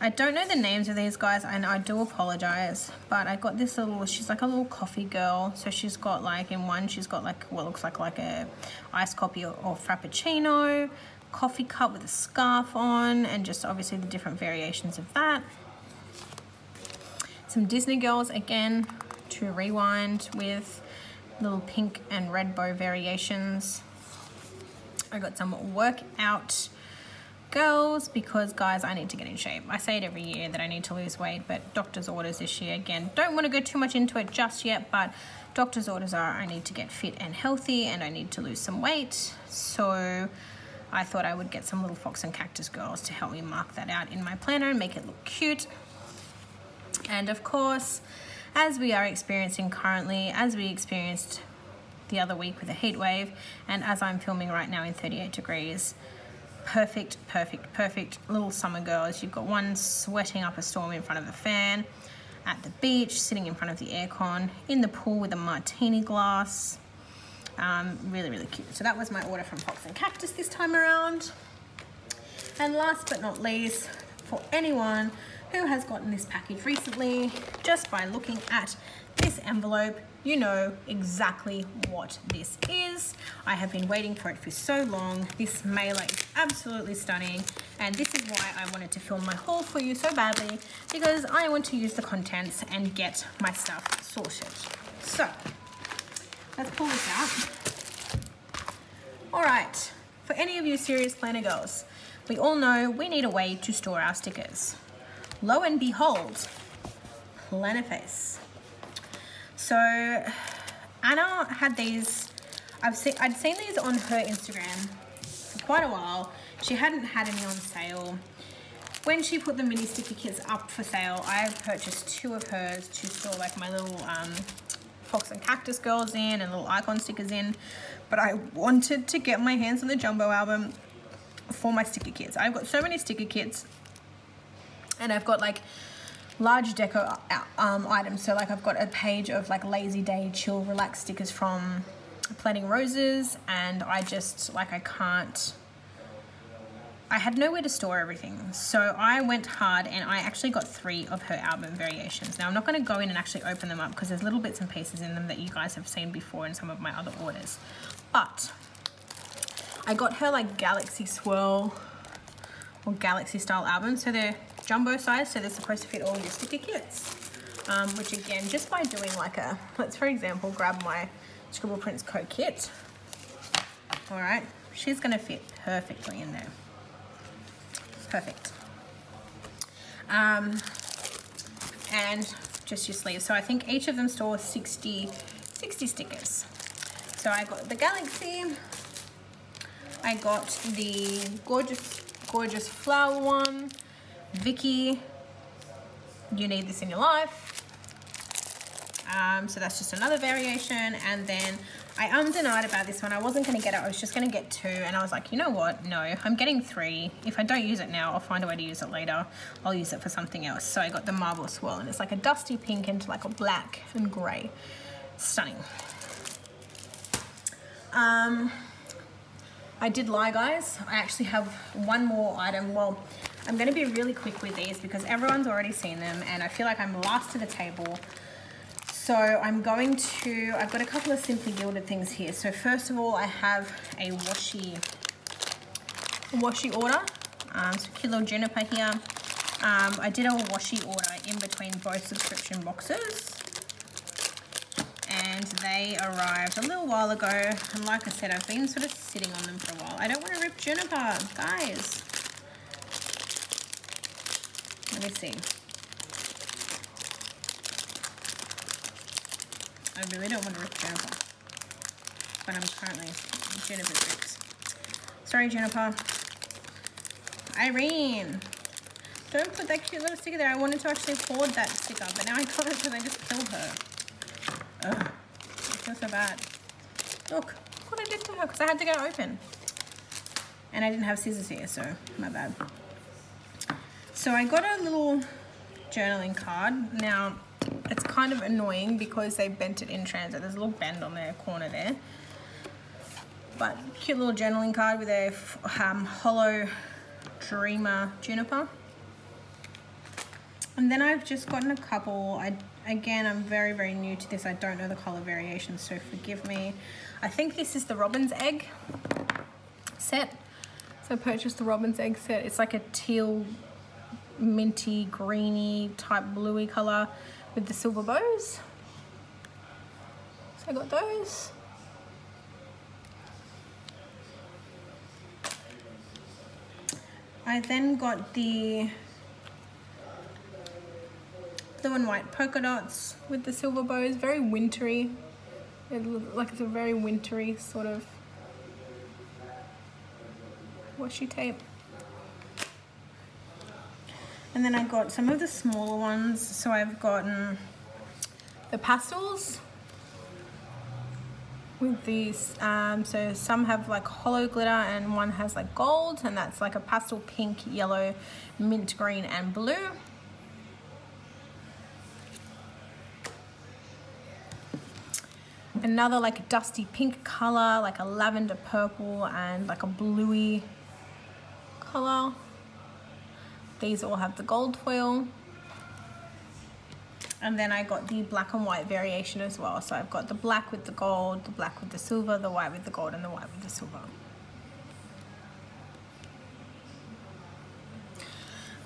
I don't know the names of these guys and I do apologize but I got this little she's like a little coffee girl. So she's got like in one she's got like what looks like like a iced coffee or, or frappuccino coffee cup with a scarf on and just obviously the different variations of that. Some Disney girls again to rewind with little pink and red bow variations I got some workout girls because guys I need to get in shape. I say it every year that I need to lose weight but doctor's orders this year again don't want to go too much into it just yet but doctor's orders are I need to get fit and healthy and I need to lose some weight. So I thought I would get some little fox and cactus girls to help me mark that out in my planner and make it look cute. And of course as we are experiencing currently as we experienced the other week with a heat wave and as I'm filming right now in 38 degrees perfect, perfect, perfect little summer girls. You've got one sweating up a storm in front of a fan, at the beach, sitting in front of the aircon, in the pool with a martini glass. Um, really, really cute. So that was my order from Fox and Cactus this time around. And last but not least, for anyone who has gotten this package recently, just by looking at this envelope, you know exactly what this is. I have been waiting for it for so long. This mailer is absolutely stunning and this is why I wanted to film my haul for you so badly because I want to use the contents and get my stuff sorted. So, let's pull this out. All right, for any of you serious planner girls, we all know we need a way to store our stickers. Lo and behold, Plannerface. So Anna had these, I've seen, I'd seen these on her Instagram for quite a while. She hadn't had any on sale. When she put the mini sticker kits up for sale, I purchased two of hers to store like my little um, Fox and Cactus girls in and little icon stickers in. But I wanted to get my hands on the Jumbo album for my sticker kits. I've got so many sticker kits and I've got like large deco um, items. So like I've got a page of like lazy day, chill, relax stickers from Planting Roses and I just like I can't, I had nowhere to store everything. So I went hard and I actually got three of her album variations. Now I'm not going to go in and actually open them up because there's little bits and pieces in them that you guys have seen before in some of my other orders. But I got her like Galaxy Swirl or Galaxy style album. So they're jumbo size, so they're supposed to fit all your sticker kits. Um, which again, just by doing like a, let's for example, grab my Scribble Prints Co kit. All right, she's gonna fit perfectly in there. Perfect. Um, and just your sleeves. So I think each of them store 60, 60 stickers. So I got the Galaxy, I got the gorgeous, gorgeous flower one, Vicky, you need this in your life. Um, so that's just another variation. And then I and ahed about this one. I wasn't going to get it. I was just going to get two. And I was like, you know what? No, I'm getting three. If I don't use it now, I'll find a way to use it later. I'll use it for something else. So I got the Marble Swirl. And it's like a dusty pink into like a black and grey. Stunning. Um, I did lie, guys. I actually have one more item. Well, I'm going to be really quick with these because everyone's already seen them and I feel like I'm last to the table. So I'm going to, I've got a couple of Simply Gilded things here. So first of all, I have a washi, washi order. Um, so Kilo Juniper here. Um, I did a washi order in between both subscription boxes and they arrived a little while ago and like I said I've been sort of sitting on them for a while I don't want to rip juniper guys let me see I really don't want to rip juniper but I'm currently juniper ripped sorry juniper Irene don't put that cute little sticker there I wanted to actually hoard that sticker but now I can't because I just killed her Ugh, I feel so bad. Look, what I did to her because I had to get it open. And I didn't have scissors here, so my bad. So I got a little journaling card. Now, it's kind of annoying because they bent it in transit. There's a little bend on the corner there. But cute little journaling card with a um, holo dreamer juniper. And then I've just gotten a couple. I Again, I'm very, very new to this. I don't know the color variations, so forgive me. I think this is the robin's egg set. So I purchased the robin's egg set. It's like a teal, minty, greeny type bluey color with the silver bows. So I got those. I then got the blue and white polka dots with the silver bows, very wintry. It like it's a very wintry sort of washi tape. And then I got some of the smaller ones. So I've gotten the pastels with these. Um, so some have like holo glitter and one has like gold and that's like a pastel pink, yellow, mint green and blue. another like dusty pink color, like a lavender purple and like a bluey color. These all have the gold foil. And then I got the black and white variation as well. So I've got the black with the gold, the black with the silver, the white with the gold, and the white with the silver.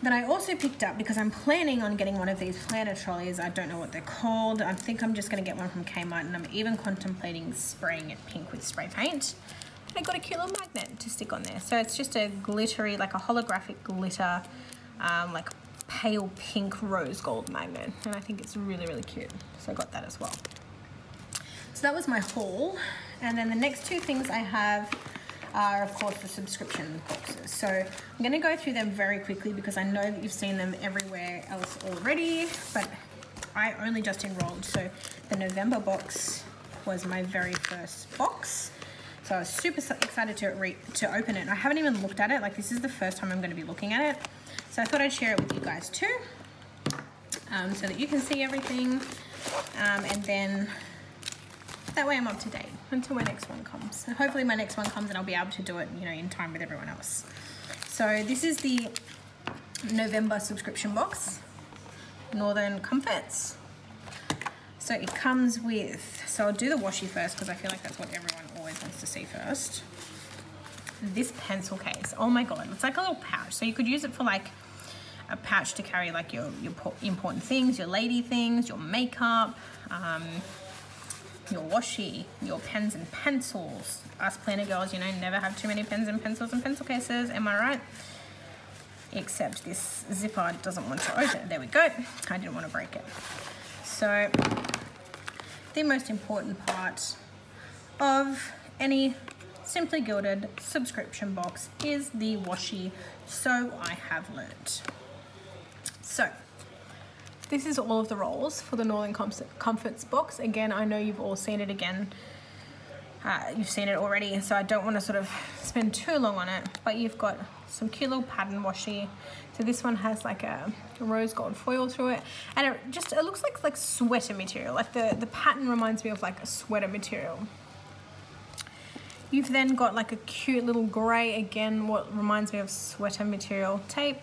Then I also picked up because I'm planning on getting one of these planner trolleys. I don't know what they're called. I think I'm just going to get one from Kmart and I'm even contemplating spraying it pink with spray paint. And I got a cute little magnet to stick on there. So it's just a glittery, like a holographic glitter, um, like pale pink rose gold magnet. And I think it's really, really cute. So I got that as well. So that was my haul. And then the next two things I have are of course the subscription boxes. So I'm going to go through them very quickly because I know that you've seen them everywhere else already, but I only just enrolled. So the November box was my very first box. So I was super excited to, to open it. I haven't even looked at it. Like this is the first time I'm going to be looking at it. So I thought I'd share it with you guys too. Um, so that you can see everything. Um, and then that way I'm up to date until my next one comes. And hopefully my next one comes and I'll be able to do it, you know, in time with everyone else. So this is the November subscription box, Northern Comforts. So it comes with, so I'll do the washi first because I feel like that's what everyone always wants to see first. This pencil case, oh my God, it's like a little pouch. So you could use it for like a pouch to carry like your, your important things, your lady things, your makeup, um, your washi, your pens and pencils. Us planner girls, you know, never have too many pens and pencils and pencil cases, am I right? Except this zipper doesn't want to open. There we go. I didn't want to break it. So the most important part of any Simply Gilded subscription box is the washi, so I have learnt. So this is all of the rolls for the Northern Comforts box. Again, I know you've all seen it again. Uh, you've seen it already, so I don't want to sort of spend too long on it. But you've got some cute little pattern washi. So this one has like a, rose gold foil through it. And it just, it looks like like sweater material. Like the, the pattern reminds me of like a sweater material. You've then got like a cute little grey, again, what reminds me of sweater material tape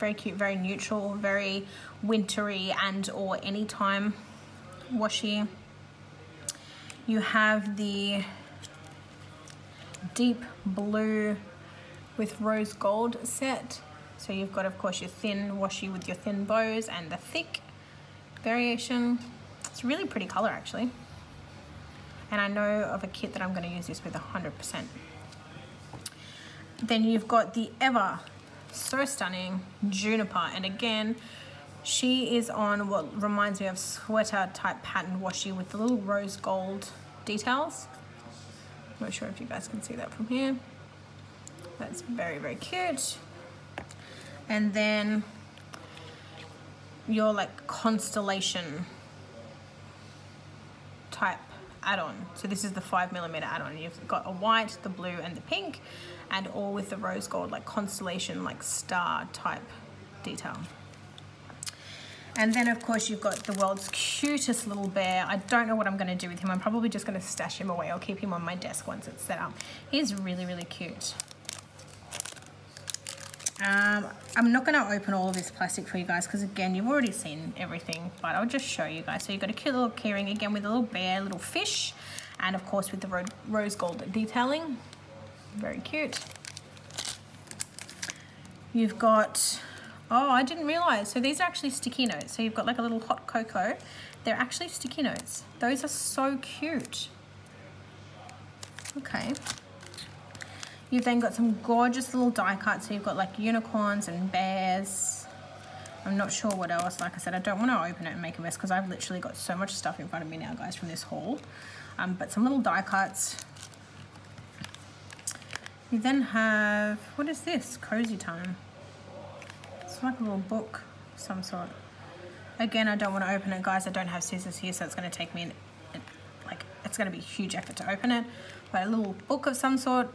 Very cute, very neutral, very wintry and or anytime washi. You have the deep blue with rose gold set. So you've got, of course, your thin washi with your thin bows and the thick variation. It's a really pretty color, actually. And I know of a kit that I'm going to use this with 100%. Then you've got the Ever, so stunning, Juniper. And again, she is on what reminds me of sweater type pattern washi with the little rose gold details. I'm not sure if you guys can see that from here. That's very, very cute. And then your like constellation type add-on. So this is the five millimeter add-on. You've got a white, the blue and the pink and all with the rose gold like constellation like star type detail. And then of course you've got the world's cutest little bear. I don't know what I'm gonna do with him. I'm probably just gonna stash him away. I'll keep him on my desk once it's set up. He's really, really cute. Um, I'm not going to open all of this plastic for you guys because again you've already seen everything but I'll just show you guys. So you've got a cute little keyring again with a little bear, little fish and of course with the ro rose gold detailing. Very cute. You've got, oh I didn't realize, so these are actually sticky notes. So you've got like a little hot cocoa. They're actually sticky notes. Those are so cute. Okay. You've then got some gorgeous little die cuts. So you've got like unicorns and bears. I'm not sure what else. Like I said, I don't want to open it and make a mess because I've literally got so much stuff in front of me now, guys, from this haul. Um, but some little die cuts. You then have, what is this? Cozy Time. It's like a little book some sort. Again, I don't want to open it, guys. I don't have scissors here, so it's going to take me, an, like, it's going to be a huge effort to open it. But a little book of some sort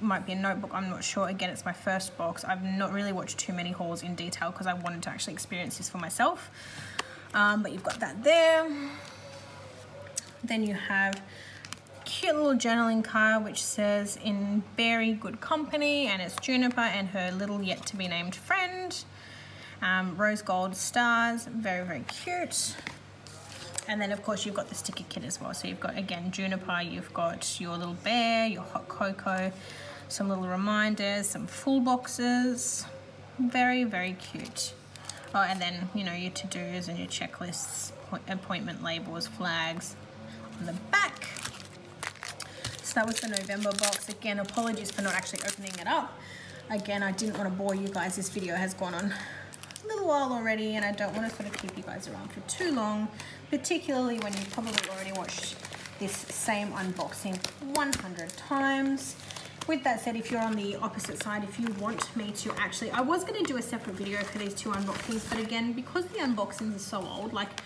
might be a notebook, I'm not sure. Again, it's my first box. I've not really watched too many hauls in detail because I wanted to actually experience this for myself. Um, but you've got that there. Then you have cute little journaling card which says in very good company and it's Juniper and her little yet to be named friend. Um, rose gold stars, very, very cute. And then of course you've got the sticker kit as well. So you've got, again, Juniper, you've got your little bear, your hot cocoa, some little reminders, some full boxes. Very, very cute. Oh, and then, you know, your to-dos and your checklists, appointment labels, flags on the back. That was the November box. Again, apologies for not actually opening it up. Again, I didn't want to bore you guys. This video has gone on a little while already and I don't want to sort of keep you guys around for too long particularly when you've probably already watched this same unboxing 100 times. With that said, if you're on the opposite side, if you want me to actually, I was going to do a separate video for these two unboxings, but again, because the unboxings are so old, like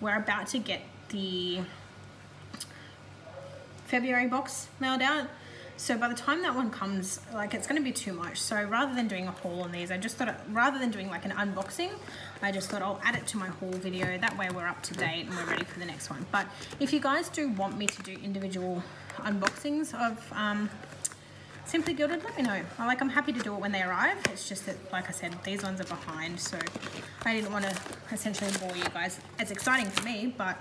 we're about to get the February box mailed out, so by the time that one comes, like it's gonna be too much. So rather than doing a haul on these, I just thought, rather than doing like an unboxing, I just thought I'll add it to my haul video. That way we're up to date and we're ready for the next one. But if you guys do want me to do individual unboxings of um, Simply Gilded, let me know. I like I'm happy to do it when they arrive. It's just that, like I said, these ones are behind, so I didn't want to essentially bore you guys. It's exciting for me, but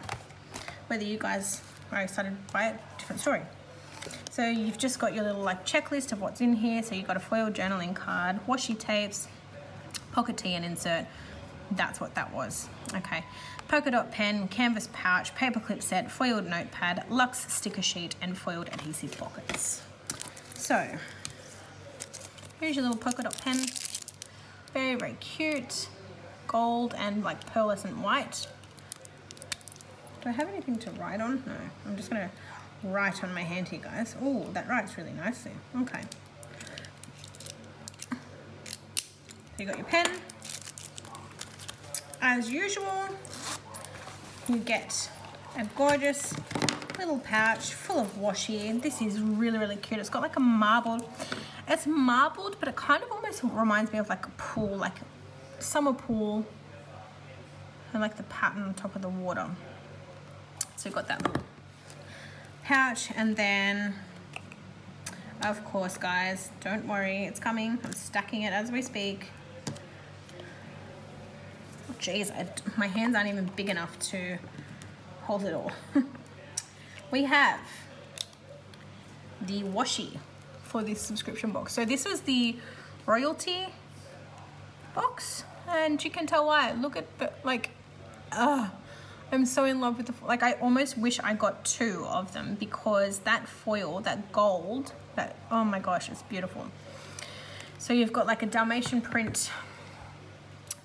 whether you guys are excited by it, different story. So you've just got your little like checklist of what's in here. So you've got a foil journaling card, washi tapes, pocket TN insert. That's what that was. Okay. Polka dot pen, canvas pouch, paperclip set, foiled notepad, luxe sticker sheet, and foiled adhesive pockets. So, here's your little polka dot pen. Very, very cute. Gold and like pearlescent white. Do I have anything to write on? No, I'm just gonna write on my hand here, guys. Oh, that writes really nicely. Okay. So you got your pen. As usual, you get a gorgeous little pouch full of washi. This is really, really cute. It's got like a marbled, it's marbled, but it kind of almost reminds me of like a pool, like summer pool. And like the pattern on top of the water. So you've got that little pouch and then of course guys don't worry it's coming I'm stacking it as we speak Jeez, I, my hands aren't even big enough to hold it all. [LAUGHS] we have the washi for this subscription box. So this was the royalty box and you can tell why. Look at the, like, uh, I'm so in love with the, like I almost wish I got two of them because that foil, that gold, that, oh my gosh, it's beautiful. So you've got like a Dalmatian print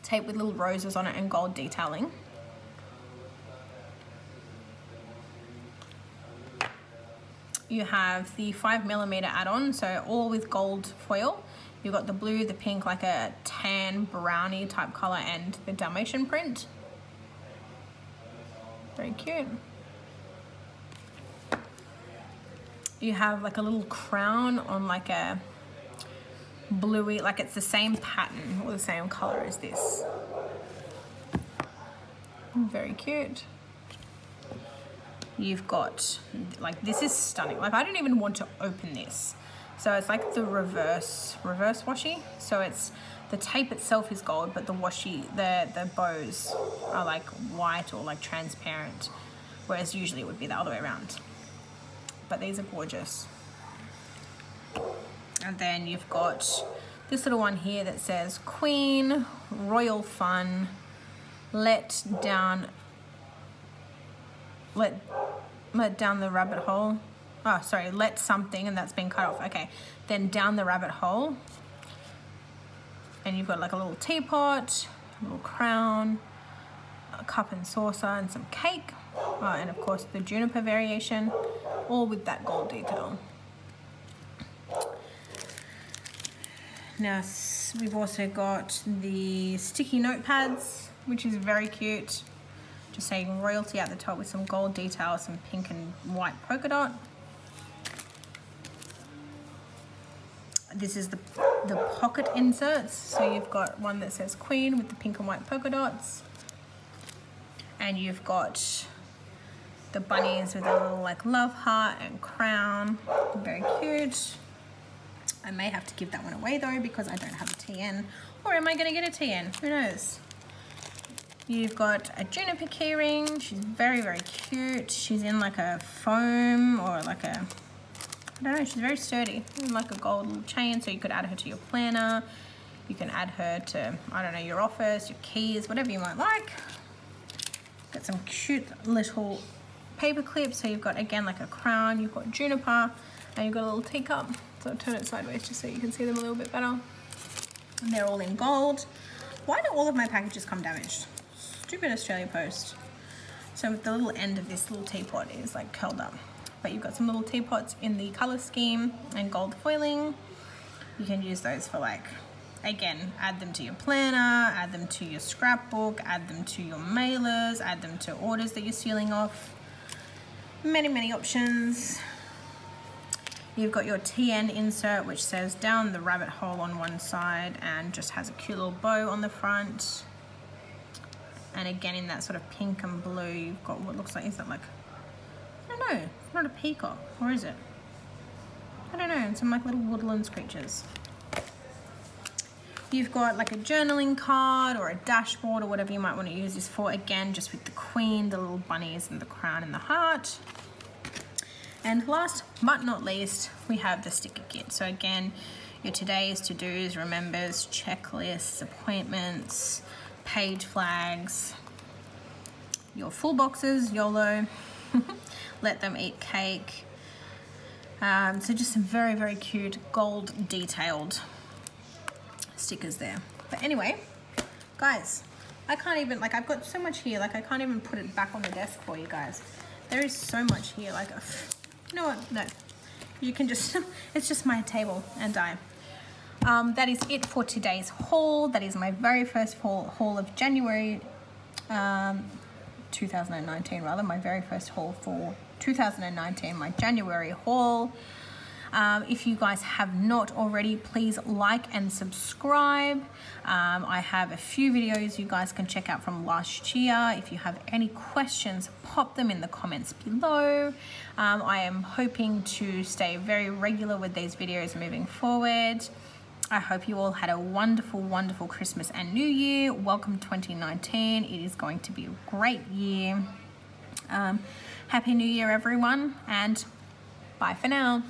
tape with little roses on it and gold detailing. You have the five millimeter add-on, so all with gold foil. You've got the blue, the pink, like a tan brownie type color and the Dalmatian print. Very cute. You have like a little crown on like a bluey, like it's the same pattern or the same color as this. Very cute. You've got, like this is stunning. Like I don't even want to open this. So it's like the reverse, reverse washi. So it's, the tape itself is gold, but the washi, the, the bows are like white or like transparent, whereas usually it would be the other way around. But these are gorgeous. And then you've got this little one here that says Queen, Royal Fun, Let Down, Let, let Down the Rabbit Hole oh sorry let something and that's been cut off okay then down the rabbit hole and you've got like a little teapot a little crown a cup and saucer and some cake uh, and of course the juniper variation all with that gold detail. Now we've also got the sticky notepads which is very cute. Just saying royalty at the top with some gold detail some pink and white polka dot. This is the, the pocket inserts. So you've got one that says Queen with the pink and white polka dots. And you've got the bunnies with a little like love heart and crown. Very cute. I may have to give that one away though because I don't have a TN. Or am I gonna get a TN? Who knows? You've got a juniper keyring. She's very, very cute. She's in like a foam or like a I don't know, she's very sturdy. Like a gold little chain, so you could add her to your planner. You can add her to, I don't know, your office, your keys, whatever you might like. Got some cute little paper clips. So you've got, again, like a crown, you've got juniper, and you've got a little teacup. So I'll turn it sideways just so you can see them a little bit better. And they're all in gold. Why do all of my packages come damaged? Stupid Australia Post. So the little end of this little teapot is like curled up but you've got some little teapots in the color scheme and gold foiling. You can use those for like, again, add them to your planner, add them to your scrapbook, add them to your mailers, add them to orders that you're sealing off. Many, many options. You've got your TN insert, which says down the rabbit hole on one side and just has a cute little bow on the front. And again, in that sort of pink and blue, you've got what looks like, is that like I don't know. Not a peacock. Or is it? I don't know. And some like little woodlands creatures. You've got like a journaling card or a dashboard or whatever you might want to use this for. Again, just with the queen, the little bunnies and the crown and the heart. And last but not least, we have the sticker kit. So again, your today's to-dos, remembers, checklists, appointments, page flags, your full boxes, YOLO, [LAUGHS] let them eat cake. Um, so just some very, very cute gold detailed stickers there. But anyway, guys, I can't even, like I've got so much here, like I can't even put it back on the desk for you guys. There is so much here, like, [SIGHS] you know what, no. You can just, [LAUGHS] it's just my table and I. Um, that is it for today's haul. That is my very first haul, haul of January um, 2019 rather, my very first haul for 2019, my January haul. Um, if you guys have not already, please like and subscribe. Um, I have a few videos you guys can check out from last year. If you have any questions, pop them in the comments below. Um, I am hoping to stay very regular with these videos moving forward. I hope you all had a wonderful, wonderful Christmas and New Year. Welcome 2019. It is going to be a great year. Happy New Year, everyone, and bye for now.